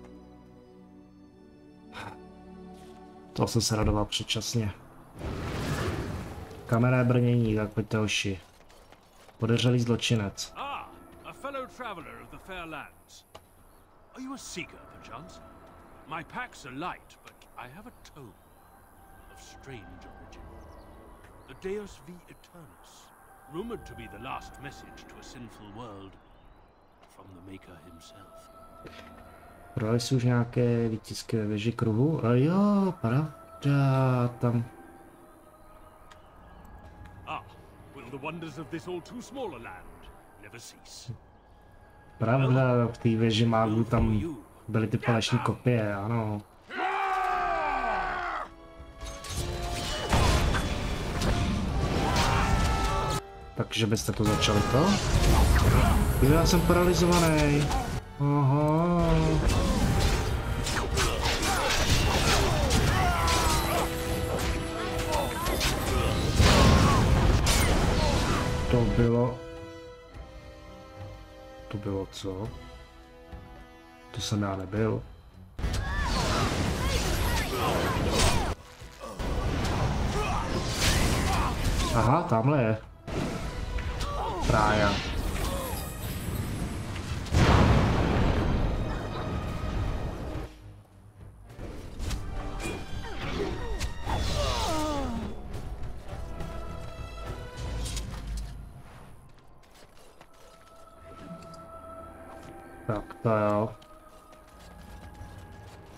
To jsem se radoval předčasně. Kamera brnění, tak pojďte hoši. Podezřelý zločinec. Ah, a? My packs are light, but I have a tome of strange origin. The Deus V Eternus, rumored to be the last message to a sinful world from the Maker himself. Prodali si už nějaké výtisky ve věži kruhu? A jo, pravda, tam Ah, will the wonders of this all too small a land never cease? Pravda, v té věži mágů tam byly ty falešní kopie, ano. Takže byste to začali to? Jo, já jsem paralizovaný. Aha. To bylo... To bylo co? To jsem já nebyl. Aha, tamhle je. Prája. Tak to jo.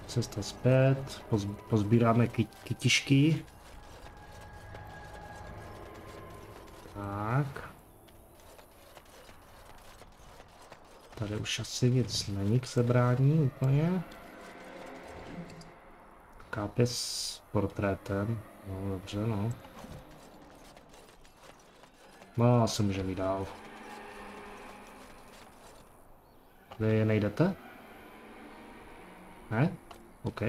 Cesta zpět, poz, pozbíráme ky, kytišky. Už asi nic není k sebrání úplně. Kápě s portrétem. No dobře, no. No, asi můžeme jít dál. Vy nejdete? Ne? OK.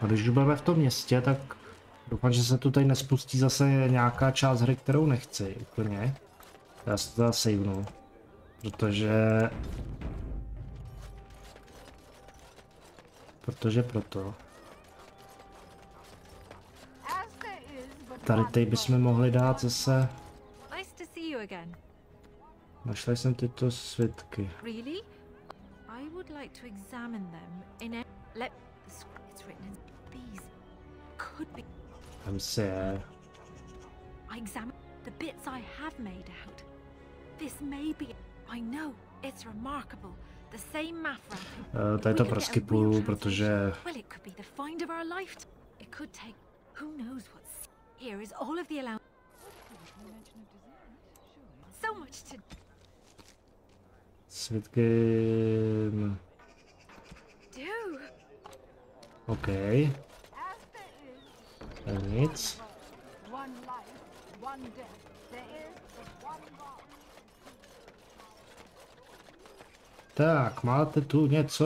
A když už budeme v tom městě, tak doufám, že se tu tady nespustí zase nějaká část hry, kterou nechci úplně. Já si to teda savenu. Protože... Protože proto. Tady teď bychom mohli dát zase... Našla jsem tyto svitky. Really? I would like to examine them in a let it's written in could be si je. I examine the bits I have made out. This may be I know It's remarkable. The same Mafra. Uh, tady to proskipuju, protože Well, it could be the find of our life. It could take. Who knows what's here is all of the allowance. So much to. svědkem... do. OK. To je nic. Tak, máte tu něco,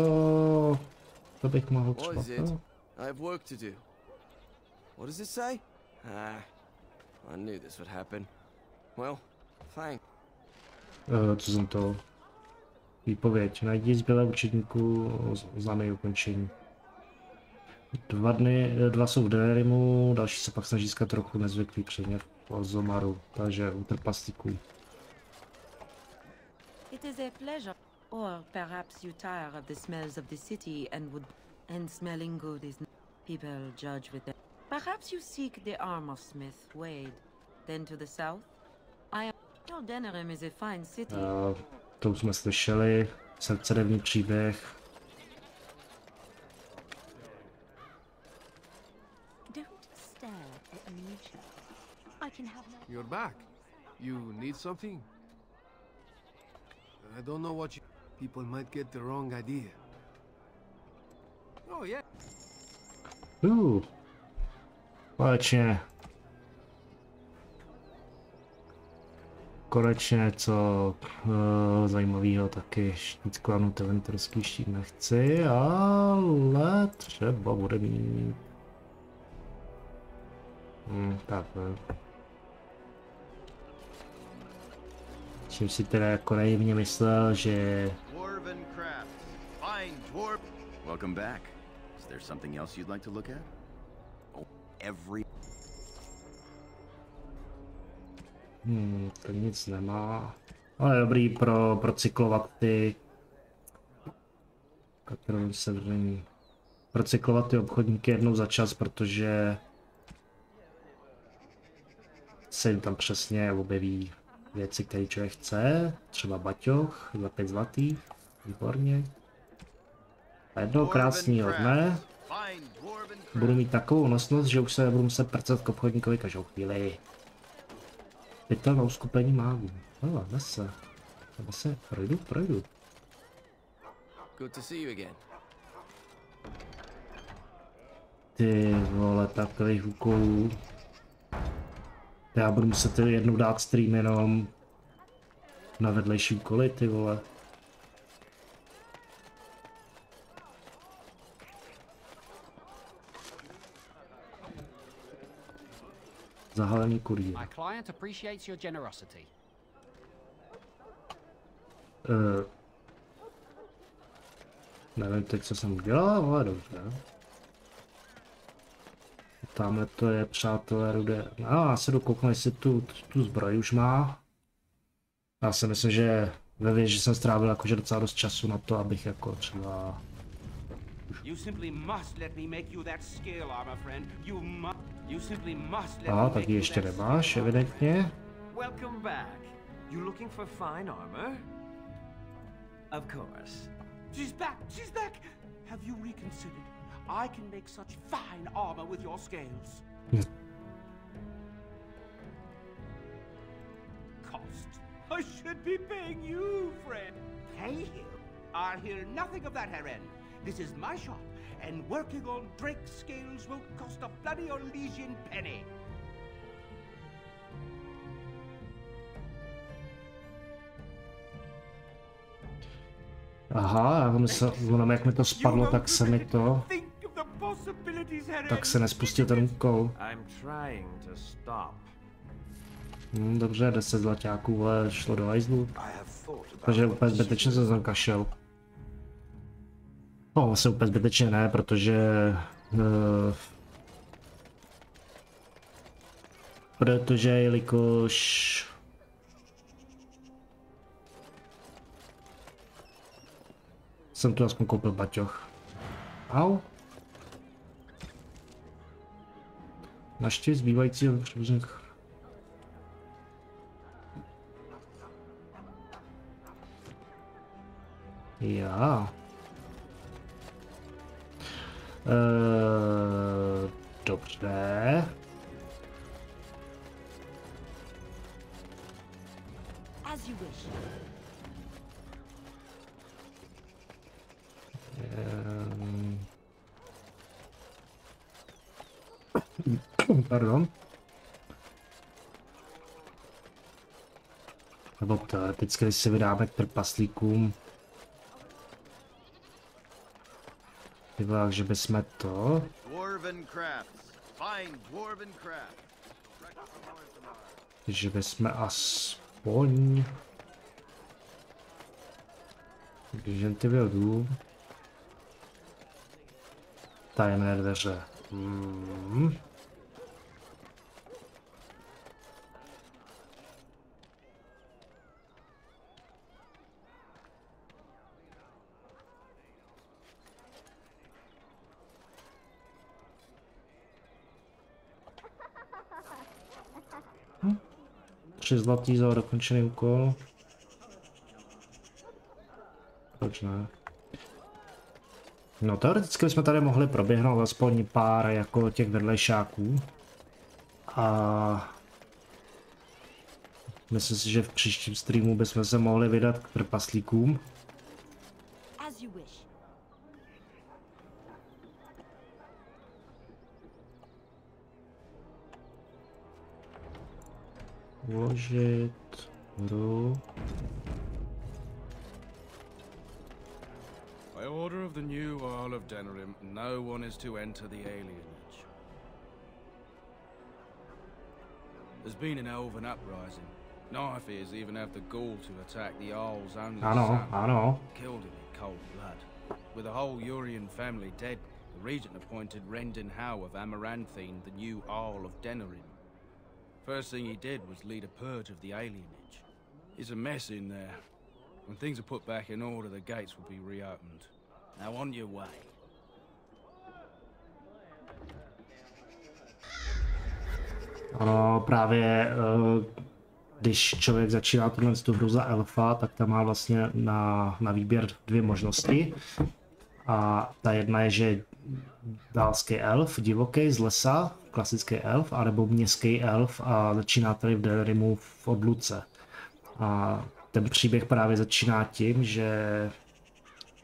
co bych mohl třeba... it? I have work to do. What does it say? Ah, I knew this would happen. Well, thank. Uh, co jsem to? Výpověď. Najdi zbylé učedníků, oznámej ukončení. Dva dny, dva jsou v Delirimu, další se pak snaží získat trochu nezvyklý předmět v Ozomaru, takže utrpaslíků. It is a pleasure. Or perhaps you tire of the smells of the city and would. And smelling good is. People judge with them. Perhaps you seek the armor smith, Wade. Then to the south? I am. Denerim is a fine city. Uh, to už jsme slyšeli, srdcerevný příběh. Don't stare at nature. I can have my... You're back. You need something? I don't know what you... People might get the wrong idea. Oh, yeah. Uh, konečně. Konečně něco uh, zajímavého taky. Štít klanu Teventerský štít nechci, ale třeba bude mít. Hmm, tak ne. Čím si teda jako naivně myslel, že. Welcome back. Is there something else you'd like to look at? Oh, every. Hmm, to nic nemá. Ale dobrý pro, pro cyklovat ty... Katron severní. Pro cyklovat ty obchodníky jednou za čas, protože se jim tam přesně objeví věci, které člověk chce. Třeba baťoch za 5 zlatých. Výborně. A jednoho krásného dne budu mít takovou nosnost, že už se budu muset prcat k obchodníkovi každou chvíli. Pytel na uskupení mágů. No, zase. Zase projdu, projdu. Good to see you again. Ty vole, takových úkolů. Já budu muset jednou dát stream jenom na vedlejší úkoly, ty vole. Zahalený kurýr. My client appreciates your generosity. Uh, nevím teď, co jsem udělal, ale dobře. Tamhle to je, přátelé, rudé. No, já se jdu kouknu, jestli tu, tu zbroj už má. Já si myslím, že ve věži jsem strávil jakože docela dost času na to, abych jako třeba... Aha, me tak ji ještě nemáš, armor. evidentně. Welcome back. You looking for fine armor? Of course. She's back. She's back. Have you reconsidered? I can make such fine armor with your scales. Cost. I should be paying you, friend. Pay him? I'll hear nothing of that, Heren. This is my shop, and working on Drake scales won't cost a bloody Elysian penny. Aha, já myslel, ono jak mi to spadlo, tak se mi to... Tak se nespustil ten úkol. I'm trying to stop. Hm, dobře, 10 zlaťáků, ale šlo do hajzlu. Takže úplně zbytečně se tam kašel. No, vlastně úplně zbytečně ne, protože... Uh, protože jelikož... Jsem tu aspoň koupil baťoch. Au. Naštěstí zbývajícího různých Já. Uh, dobře. As you wish. Um, pardon. Nebo teoreticky, když se vydáme k trpaslíkům, Tyba, že bychom to... Že bychom aspoň... Když jen ty vědů... Tajemné dveře. Hmm. Tři zlatý za dokončený úkol. Proč ne? No teoreticky jsme tady mohli proběhnout aspoň pár jako těch vedlejšáků. A myslím si, že v příštím streamu bychom se mohli vydat k trpaslíkům. As you wish. Uložit, hru. By order of the new Earl of Denerim, no one is to enter the alienage. There's been an elven uprising. Knife ears even have the gall to attack the Earl's only I know, son. know. Killed him in cold blood. With the whole Urian family dead, the regent appointed Rendon Howe of Amaranthine the new Earl of Denerim. First thing he did was lead a purge of the alienage. It's a mess in there. When things are put back in order, the gates will be reopened. Now on your way. Ano, právě eh, když člověk začíná tuhle tu hru za elfa, tak tam má vlastně na, na výběr dvě možnosti. A ta jedna je, že dálský elf, divoký z lesa, klasický elf, anebo městský elf a začíná tady v Delrimu v odluce. A ten příběh právě začíná tím, že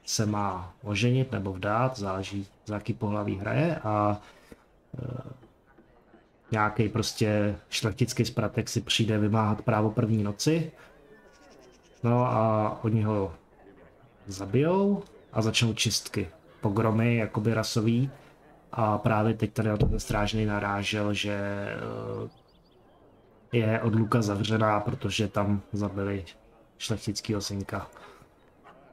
se má oženit nebo vdát, záleží za jaký pohlaví hraje a e, nějaký prostě šlechtický spratek si přijde vymáhat právo první noci. No a oni ho zabijou a začnou čistky. Pogromy, jakoby rasový. A právě teď tady na to ten strážný narážel, že eh, je odluka zavřená, protože tam zabili šlechtického synka.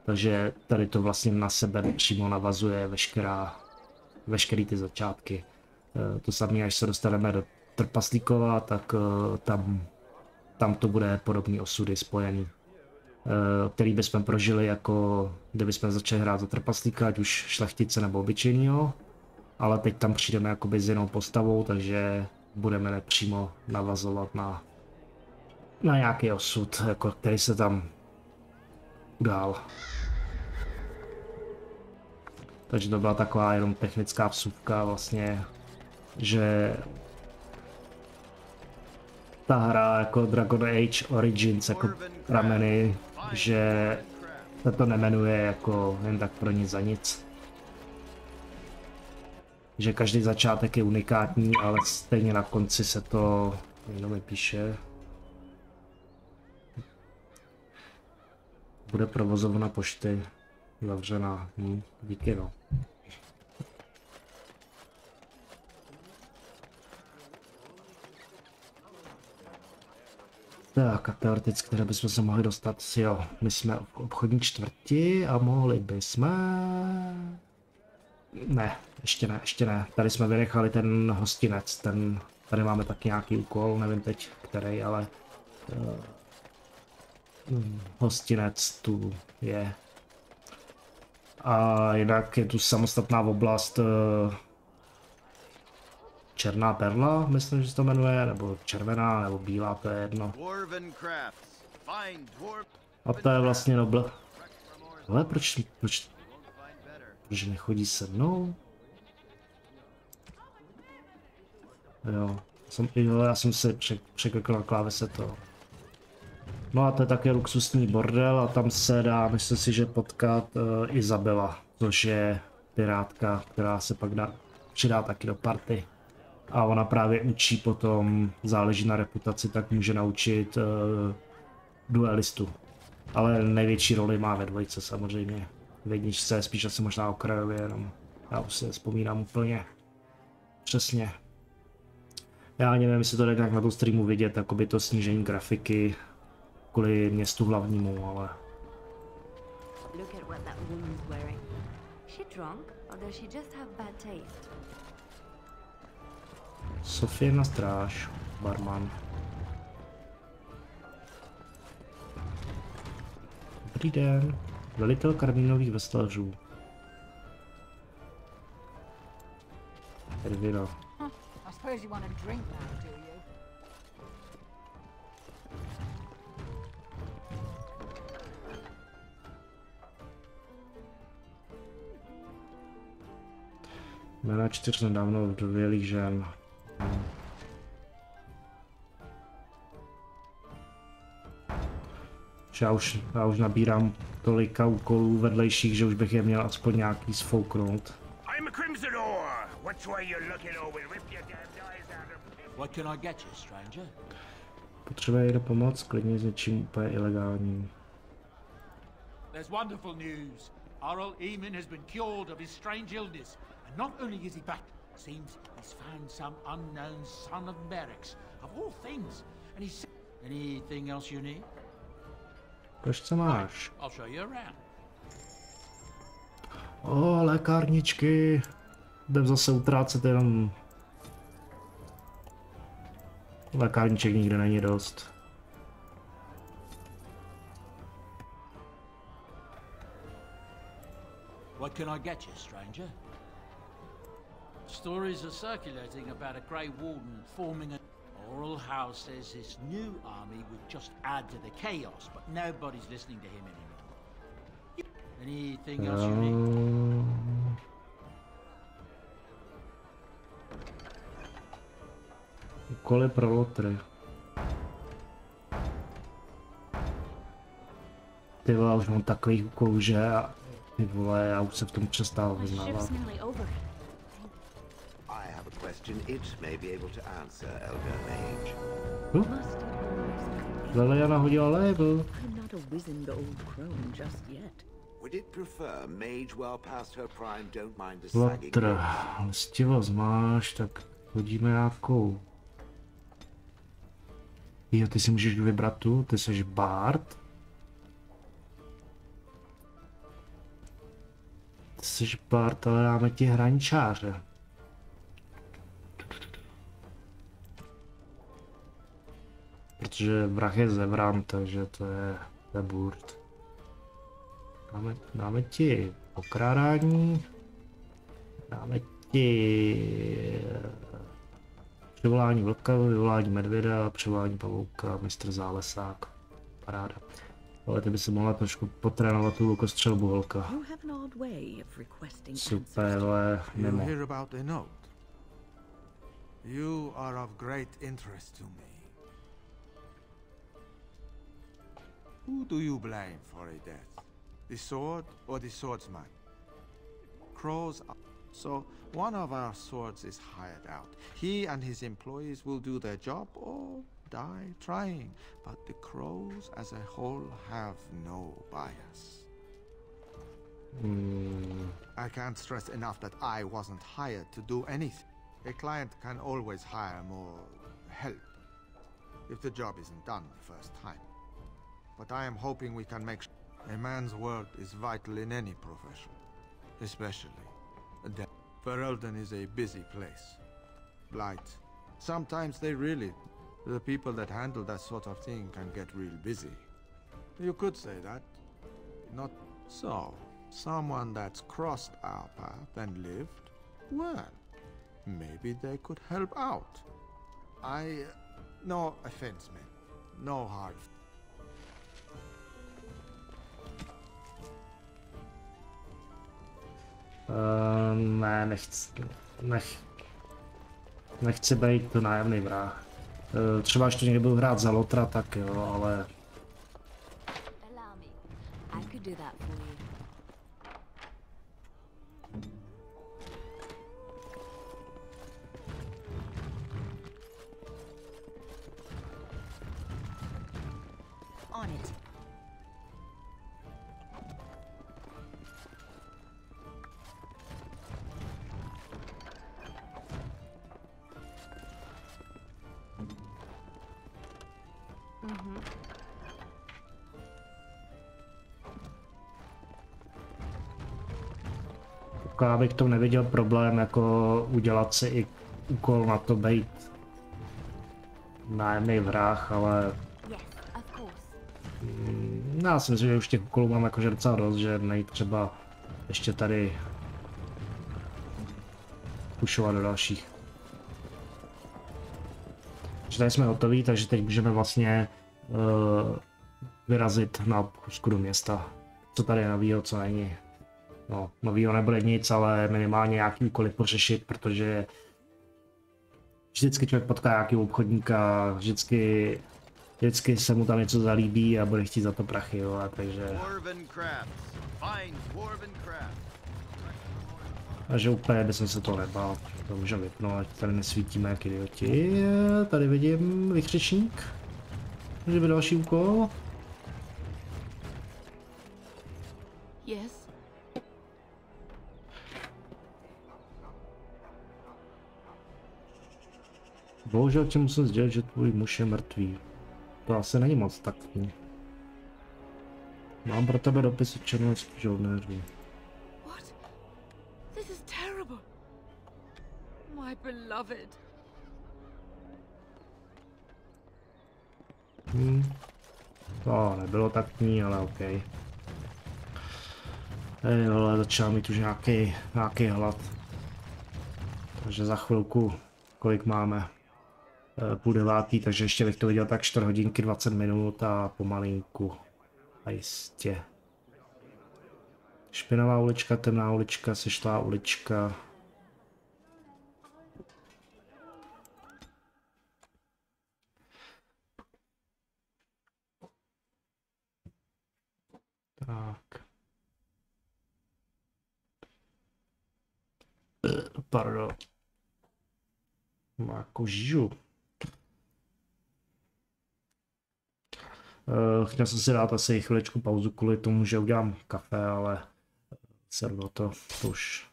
Takže tady to vlastně na sebe přímo navazuje veškerá, veškerý ty začátky. Eh, To samé, až se dostaneme do Trpaslíkova, tak eh, tam, tam to bude podobný osudy spojený, který bychom prožili jako kdybychom začali hrát za Trpaslíka, ať už šlechtice nebo obyčejného, ale teď tam přijdeme jakoby s jinou postavou, takže budeme nepřímo navazovat na, na nějaký osud, jako který se tam udál. Takže to byla taková jenom technická vsuvka vlastně, že ta hra jako Dragon Age Origins jako prameny, že se to nemenuje jako jen tak pro nic za nic. Že každý začátek je unikátní, ale stejně na konci se to jenom píše. Bude provozovna pošty zavřená. Hm, díky no. Tak a teoreticky, které bychom se mohli dostat, jo, my jsme v obchodní čtvrti a mohli bychom... Ne, ještě ne, ještě ne. Tady jsme vynechali ten hostinec, ten, tady máme taky nějaký úkol, nevím teď který, ale uh, hostinec tu je. A jinak je tu samostatná oblast uh, Černá perla, myslím, že se to jmenuje, nebo červená, nebo bílá, to je jedno. A to je vlastně nobl, Ale proč, proč, proč nechodí se mnou? Jo, jsem, jo já jsem se přek, překlikl na klávese to. No a to je také luxusní bordel a tam se dá, myslím si, že potkat uh, Izabela, což je pirátka, která se pak dá, přidá taky do party. A ona právě učí potom, záleží na reputaci, tak může naučit uh, duelistu. Ale největší roli má ve dvojce samozřejmě. V jedničce spíš asi možná okrajově, jenom já už si vzpomínám úplně přesně. Já ani nevím, jestli to jde nějak na tu streamu vidět, jako by to snížení grafiky kvůli městu hlavnímu, ale... Look at what that woman's wearing. She drunk or does she just have bad taste? Sofie na stráž, barman. Dobrý den, velitel karmínových veslařů. Ervino. Jména čtyř nedávno vdovělých žen. Že já už, já už nabírám tolika úkolů vedlejších, že už bych je měl aspoň nějaký sfouknout. Potřebuje někdo pomoc, klidně s něčím úplně ilegálním. There's wonderful news. Arl Eamon has been cured of his strange illness. And not only is he back, seems he's found some unknown son of Merrick's, of all things. And he's... Anything else you need? Proč co máš? I'll show you around. O, lékárničky. Jdem zase utrácet jenom... Lékárniček nikde není dost. What can I get you, stranger? Stories are circulating about a Grey Warden forming a... Oral House says this new army would just add to the chaos, but nobody's listening to him anymore. Anything else you need? Úkoly pro lotry. Ty vole, už mám takových úkolů, že a ty vole, já už se v tom přestával vyznávat. Question it may be able to answer, Elder Mage. Liliana hodila level. I'm not a wizened old crone just yet. Would it prefer mage well past her prime don't mind the sagging Lotr. Listivost máš, tak hodíme nějakou. Jo, ty si můžeš vybrat tu, ty jsi Bard. Ty jsi Bard, ale dáme ti hraničáře. Protože vrah je Zevran, takže to je, to je burt. Dáme, dáme ti okrádání. Dáme ti přivolání vlka, vyvolání medvěda, přivolání pavouka, mistr zálesák. Paráda. Ale ty by se mohla trošku potrénovat tu lukostřelbu holka. Super, ale mimo. hear about the note? You are of great interest to me. Who do you blame for a death? The sword or the swordsman? Crows are... So, one of our swords is hired out. He and his employees will do their job or die trying. But the crows as a whole have no bias. Hmm, I can't stress enough that I wasn't hired to do anything. A client can always hire more help if the job isn't done the first time. But I am hoping we can make a man's word is vital in any profession, especially death. Ferelden is a busy place. Blight. Sometimes they really, the people that handle that sort of thing can get real busy. You could say that. Not so. Someone that's crossed our path and lived, well, maybe they could help out. I. Uh, no offense, man. No hard. Uh, ne, nechci, nech, nechci být to nájemný vrah. Uh, třeba ještě někdy budu hrát za Lotra, tak jo, ale já bych to neviděl problém jako udělat si i úkol na to být nájemný vrah, ale Mm, já si myslím, že už těch úkolů mám jakože docela dost, že nejít třeba ještě tady pušovat do dalších. Takže tady jsme hotoví, takže teď můžeme vlastně uh, vyrazit na obchůzku do města. Co tady je novýho, co není. No, novýho nebude nic, ale minimálně nějaký úkoly pořešit, protože vždycky člověk potká nějaký obchodníka, vždycky, vždycky se mu tam něco zalíbí a bude chtít za to prachy, jo, a takže... Takže úplně bych se to nebál, to můžeme vypnout, ať tady nesvítíme jak idioti. Tady vidím vykřičník. Může být další úkol. Yes. Bohužel ti musím sdělit, že tvůj muž je mrtvý. To asi není moc taktní. Mám pro tebe dopis od černohorských žoldnéřů. What? This is terrible. My beloved. Hmm. To nebylo taktní, ale OK. Hej, ale začal mít už nějaký, nějaký hlad. Takže za chvilku, kolik máme? Eh, Půl devátý, takže ještě bych to viděl tak 4 hodinky 20 minut a pomalinku. A jistě. Špinavá ulička, temná ulička, sešlá ulička. Tak. Eh, Pardon. No, jako žiju. Uh, chtěl jsem si dát asi chviličku pauzu kvůli tomu, že udělám kafe, ale seru na to, to už,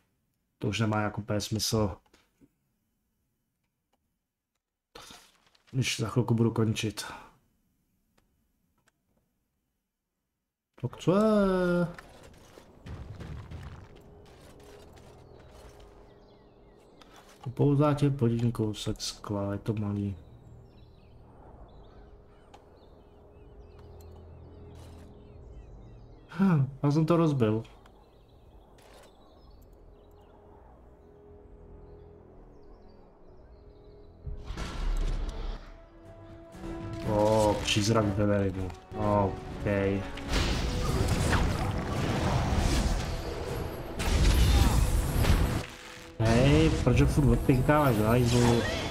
to už nemá jako úplně smysl. Když za chvilku budu končit. Tak co je? Popouzá tě podíň kousek je to malý. Já jsem to rozbil. O, přízrak Beverinu. OK. Hej, proč ho furt odpinkáváš do hajzlu?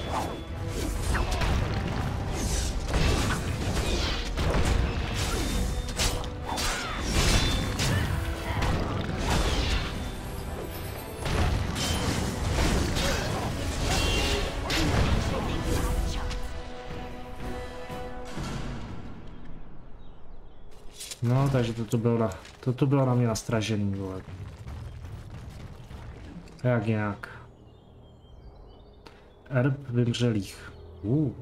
Takže toto bylo na, toto bylo na mě nastražený, vole. Jak jinak. Erb vymřelých. Uh.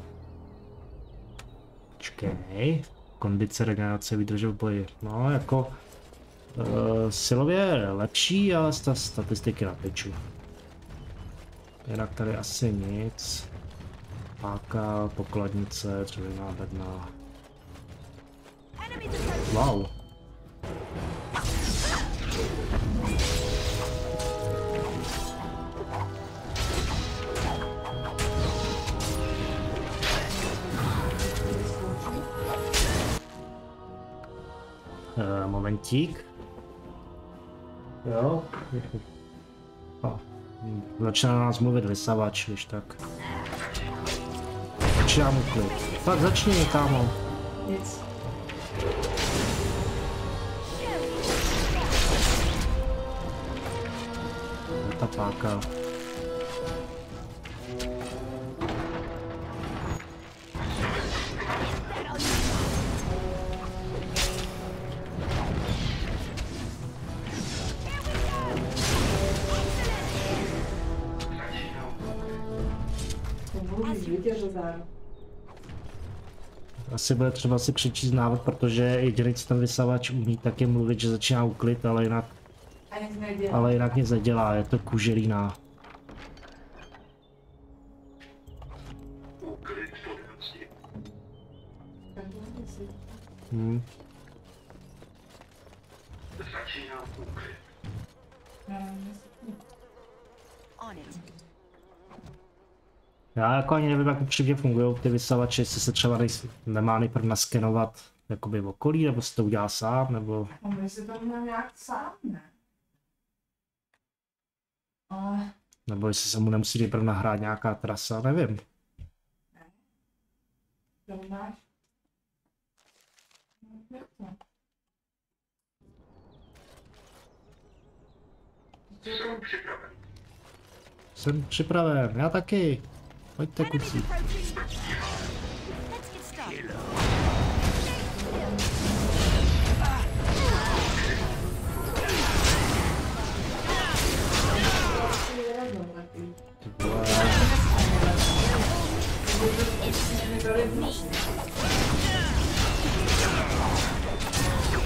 Počkej. Kondice, regenerace, výdrže v boji. No, jako... Uh, silově lepší, ale sta statistiky na piču. Jinak tady asi nic. Páka, pokladnice, dřevěná bedna. Wow. Momentík. Jo. [LAUGHS] Začíná na nás mluvit vysavač, když tak. Začíná mu klid. Tak začni, kámo. Nic. Ta páka. Zároveň. Asi bude třeba si přečíst návod, protože jediný, co ten vysavač umí, tak je mluvit, že začíná uklid, ale jinak, A nic nedělá. ale jinak nic nedělá, je to kuželína. Hmm. On it. Já jako ani nevím, jak upřímně fungují ty vysavače, jestli se třeba nejs- nemá nejprve naskenovat jakoby v okolí, nebo si to udělá sám, nebo... On by si to měl nějak sám, ne? Ale Nebo jestli se mu nemusí nejprve nahrát nějaká trasa, nevím. to máš. Jak to? Jsem připraven. Jsem připraven, já taky. Pojďte kucí. Let's get started.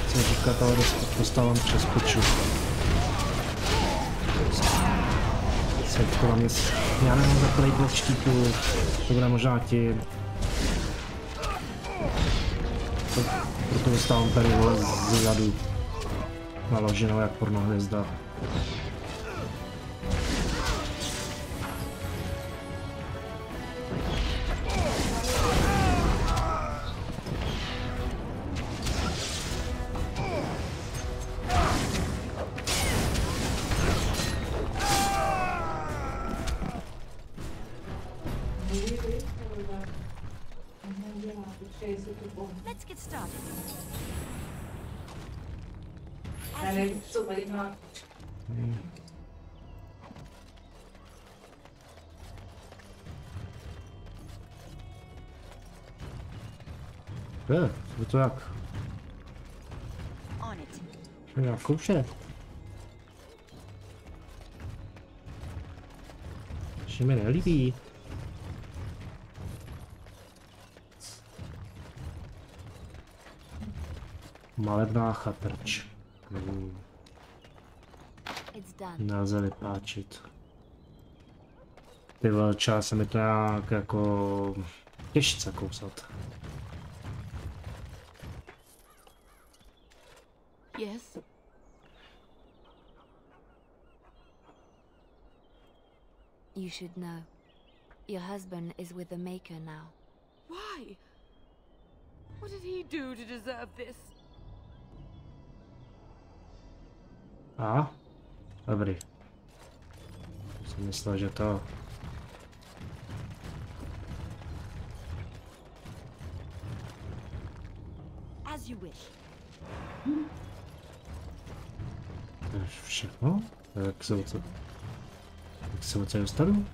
Co říkat, ale dost- dostávám Seďko na mě, já nemám takový blok štítu, to bude možná tím. To, proto dostávám tady vole zadu. Naloženou jak pornohvězda. Let's to jak? Jak kouše? Že mi nelíbí. Malebná chatrč. Hmm, nelze vypáčit. Ty začala se mi to nějak jako těžce kousat. Yes? You should know. Your husband is with the Maker now. Why? What did he do to deserve this? A? Dobrý. Jsem myslel, že to... As you wish. To je všechno? Jak se oce... Jak se oce dostanu?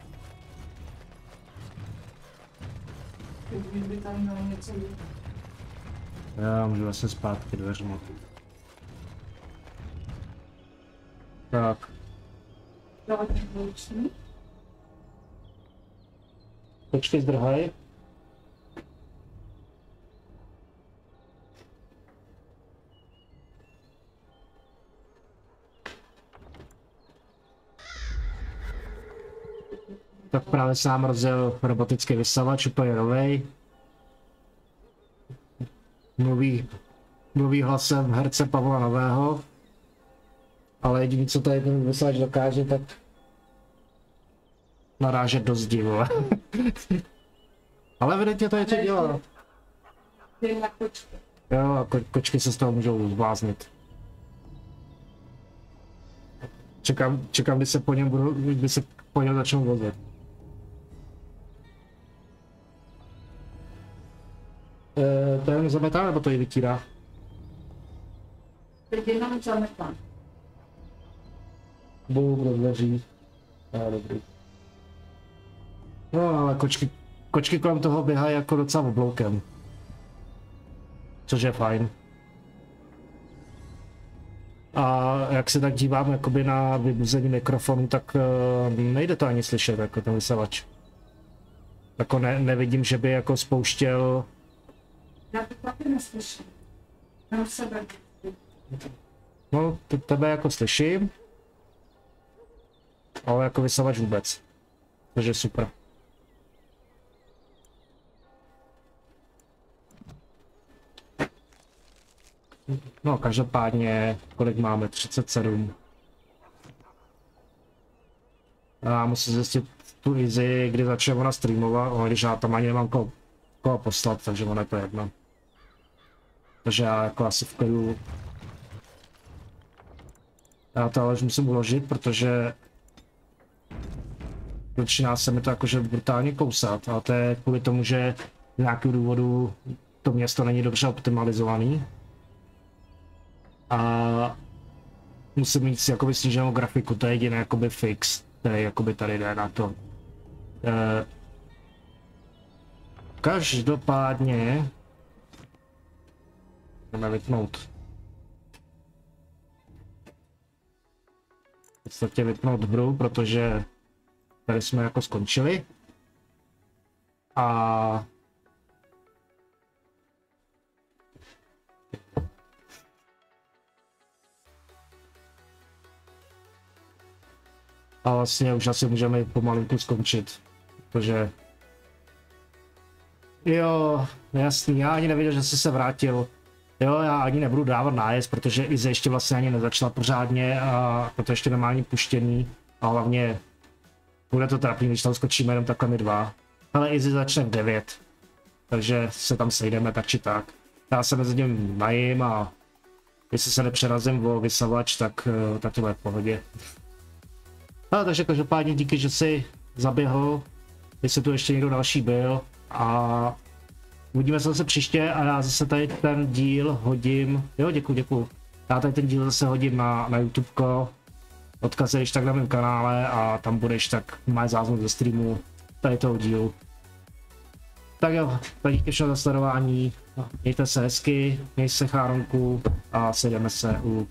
Kdyby tam mělo něco. Já můžu vlastně zpátky dveřma. Tak, počkej zdrhaj. Právě se nám rozjel robotický vysavač, úplně novej. Mluví, mluví hlasem herce Pavla Nového. Ale jediné, co tady ten vysavač dokáže, tak narážet do zdi, vole. [LAUGHS] Ale evidentně to dělá. Jen na kočku. Jo, a ko- kočky se z toho můžou zbláznit. Čekám, čekám, kdy se po něm budu, kdy se po něm začnou vozit. E, to jenom zametá, nebo to i vytírá? Teď jenom zametám. Bůh do dveří. A dobrý. No ale kočky, kočky kolem toho běhají jako docela obloukem. Což je fajn. A jak se tak dívám jakoby na vybuzení mikrofonu, tak uh, nejde to ani slyšet, jako ten vysavač. Jako ne, nevidím, že by jako spouštěl... To. No, te- tebe jako slyším. Ale jako vysavač vůbec. Takže super. No, každopádně, kolik máme? 37. Já musím zjistit tu Izzy, kdy začne ona streamovat, ale když já tam ani nemám koho, koho poslat, takže ono je to jedno. Takže já jako asi v klidu. Já to ale už musím uložit, protože začíná se mi to jakože brutálně kousat, ale to je kvůli tomu, že z nějakého důvodu to město není dobře optimalizovaný. A musím mít jakoby sníženou grafiku, to je jediný jakoby fix, který jakoby tady jde na to. E, každopádně jdeme vypnout. V podstatě vypnout hru, protože tady jsme jako skončili. A A vlastně už asi můžeme pomalinku skončit, protože... Jo, jasný, já ani nevěděl, že jsi se vrátil. Jo, já ani nebudu dávat nájezd, protože Ize ještě vlastně ani nezačala pořádně a proto ještě nemá ani puštěný. A hlavně bude to trapný, když tam skočíme jenom takhle my dva. Ale Izzy začne v 9, takže se tam sejdeme tak či tak. Já se mezi tím najím a jestli se nepřerazím o vysavač, tak, eh, tak to bude v pohodě. No, takže každopádně díky, že jsi zaběhl, jestli tu ještě někdo další byl a uvidíme se zase příště a já zase tady ten díl hodím, jo děkuji, děkuji. Já tady ten díl zase hodím na, na YouTubeko, odkaz je když tak na mém kanále a tam budeš tak máš záznam ze streamu tady toho dílu. Tak jo, tak díky všem za sledování, mějte se hezky, měj se cháronku a sejdeme se u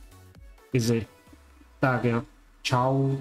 Izzy. Tak jo, čau.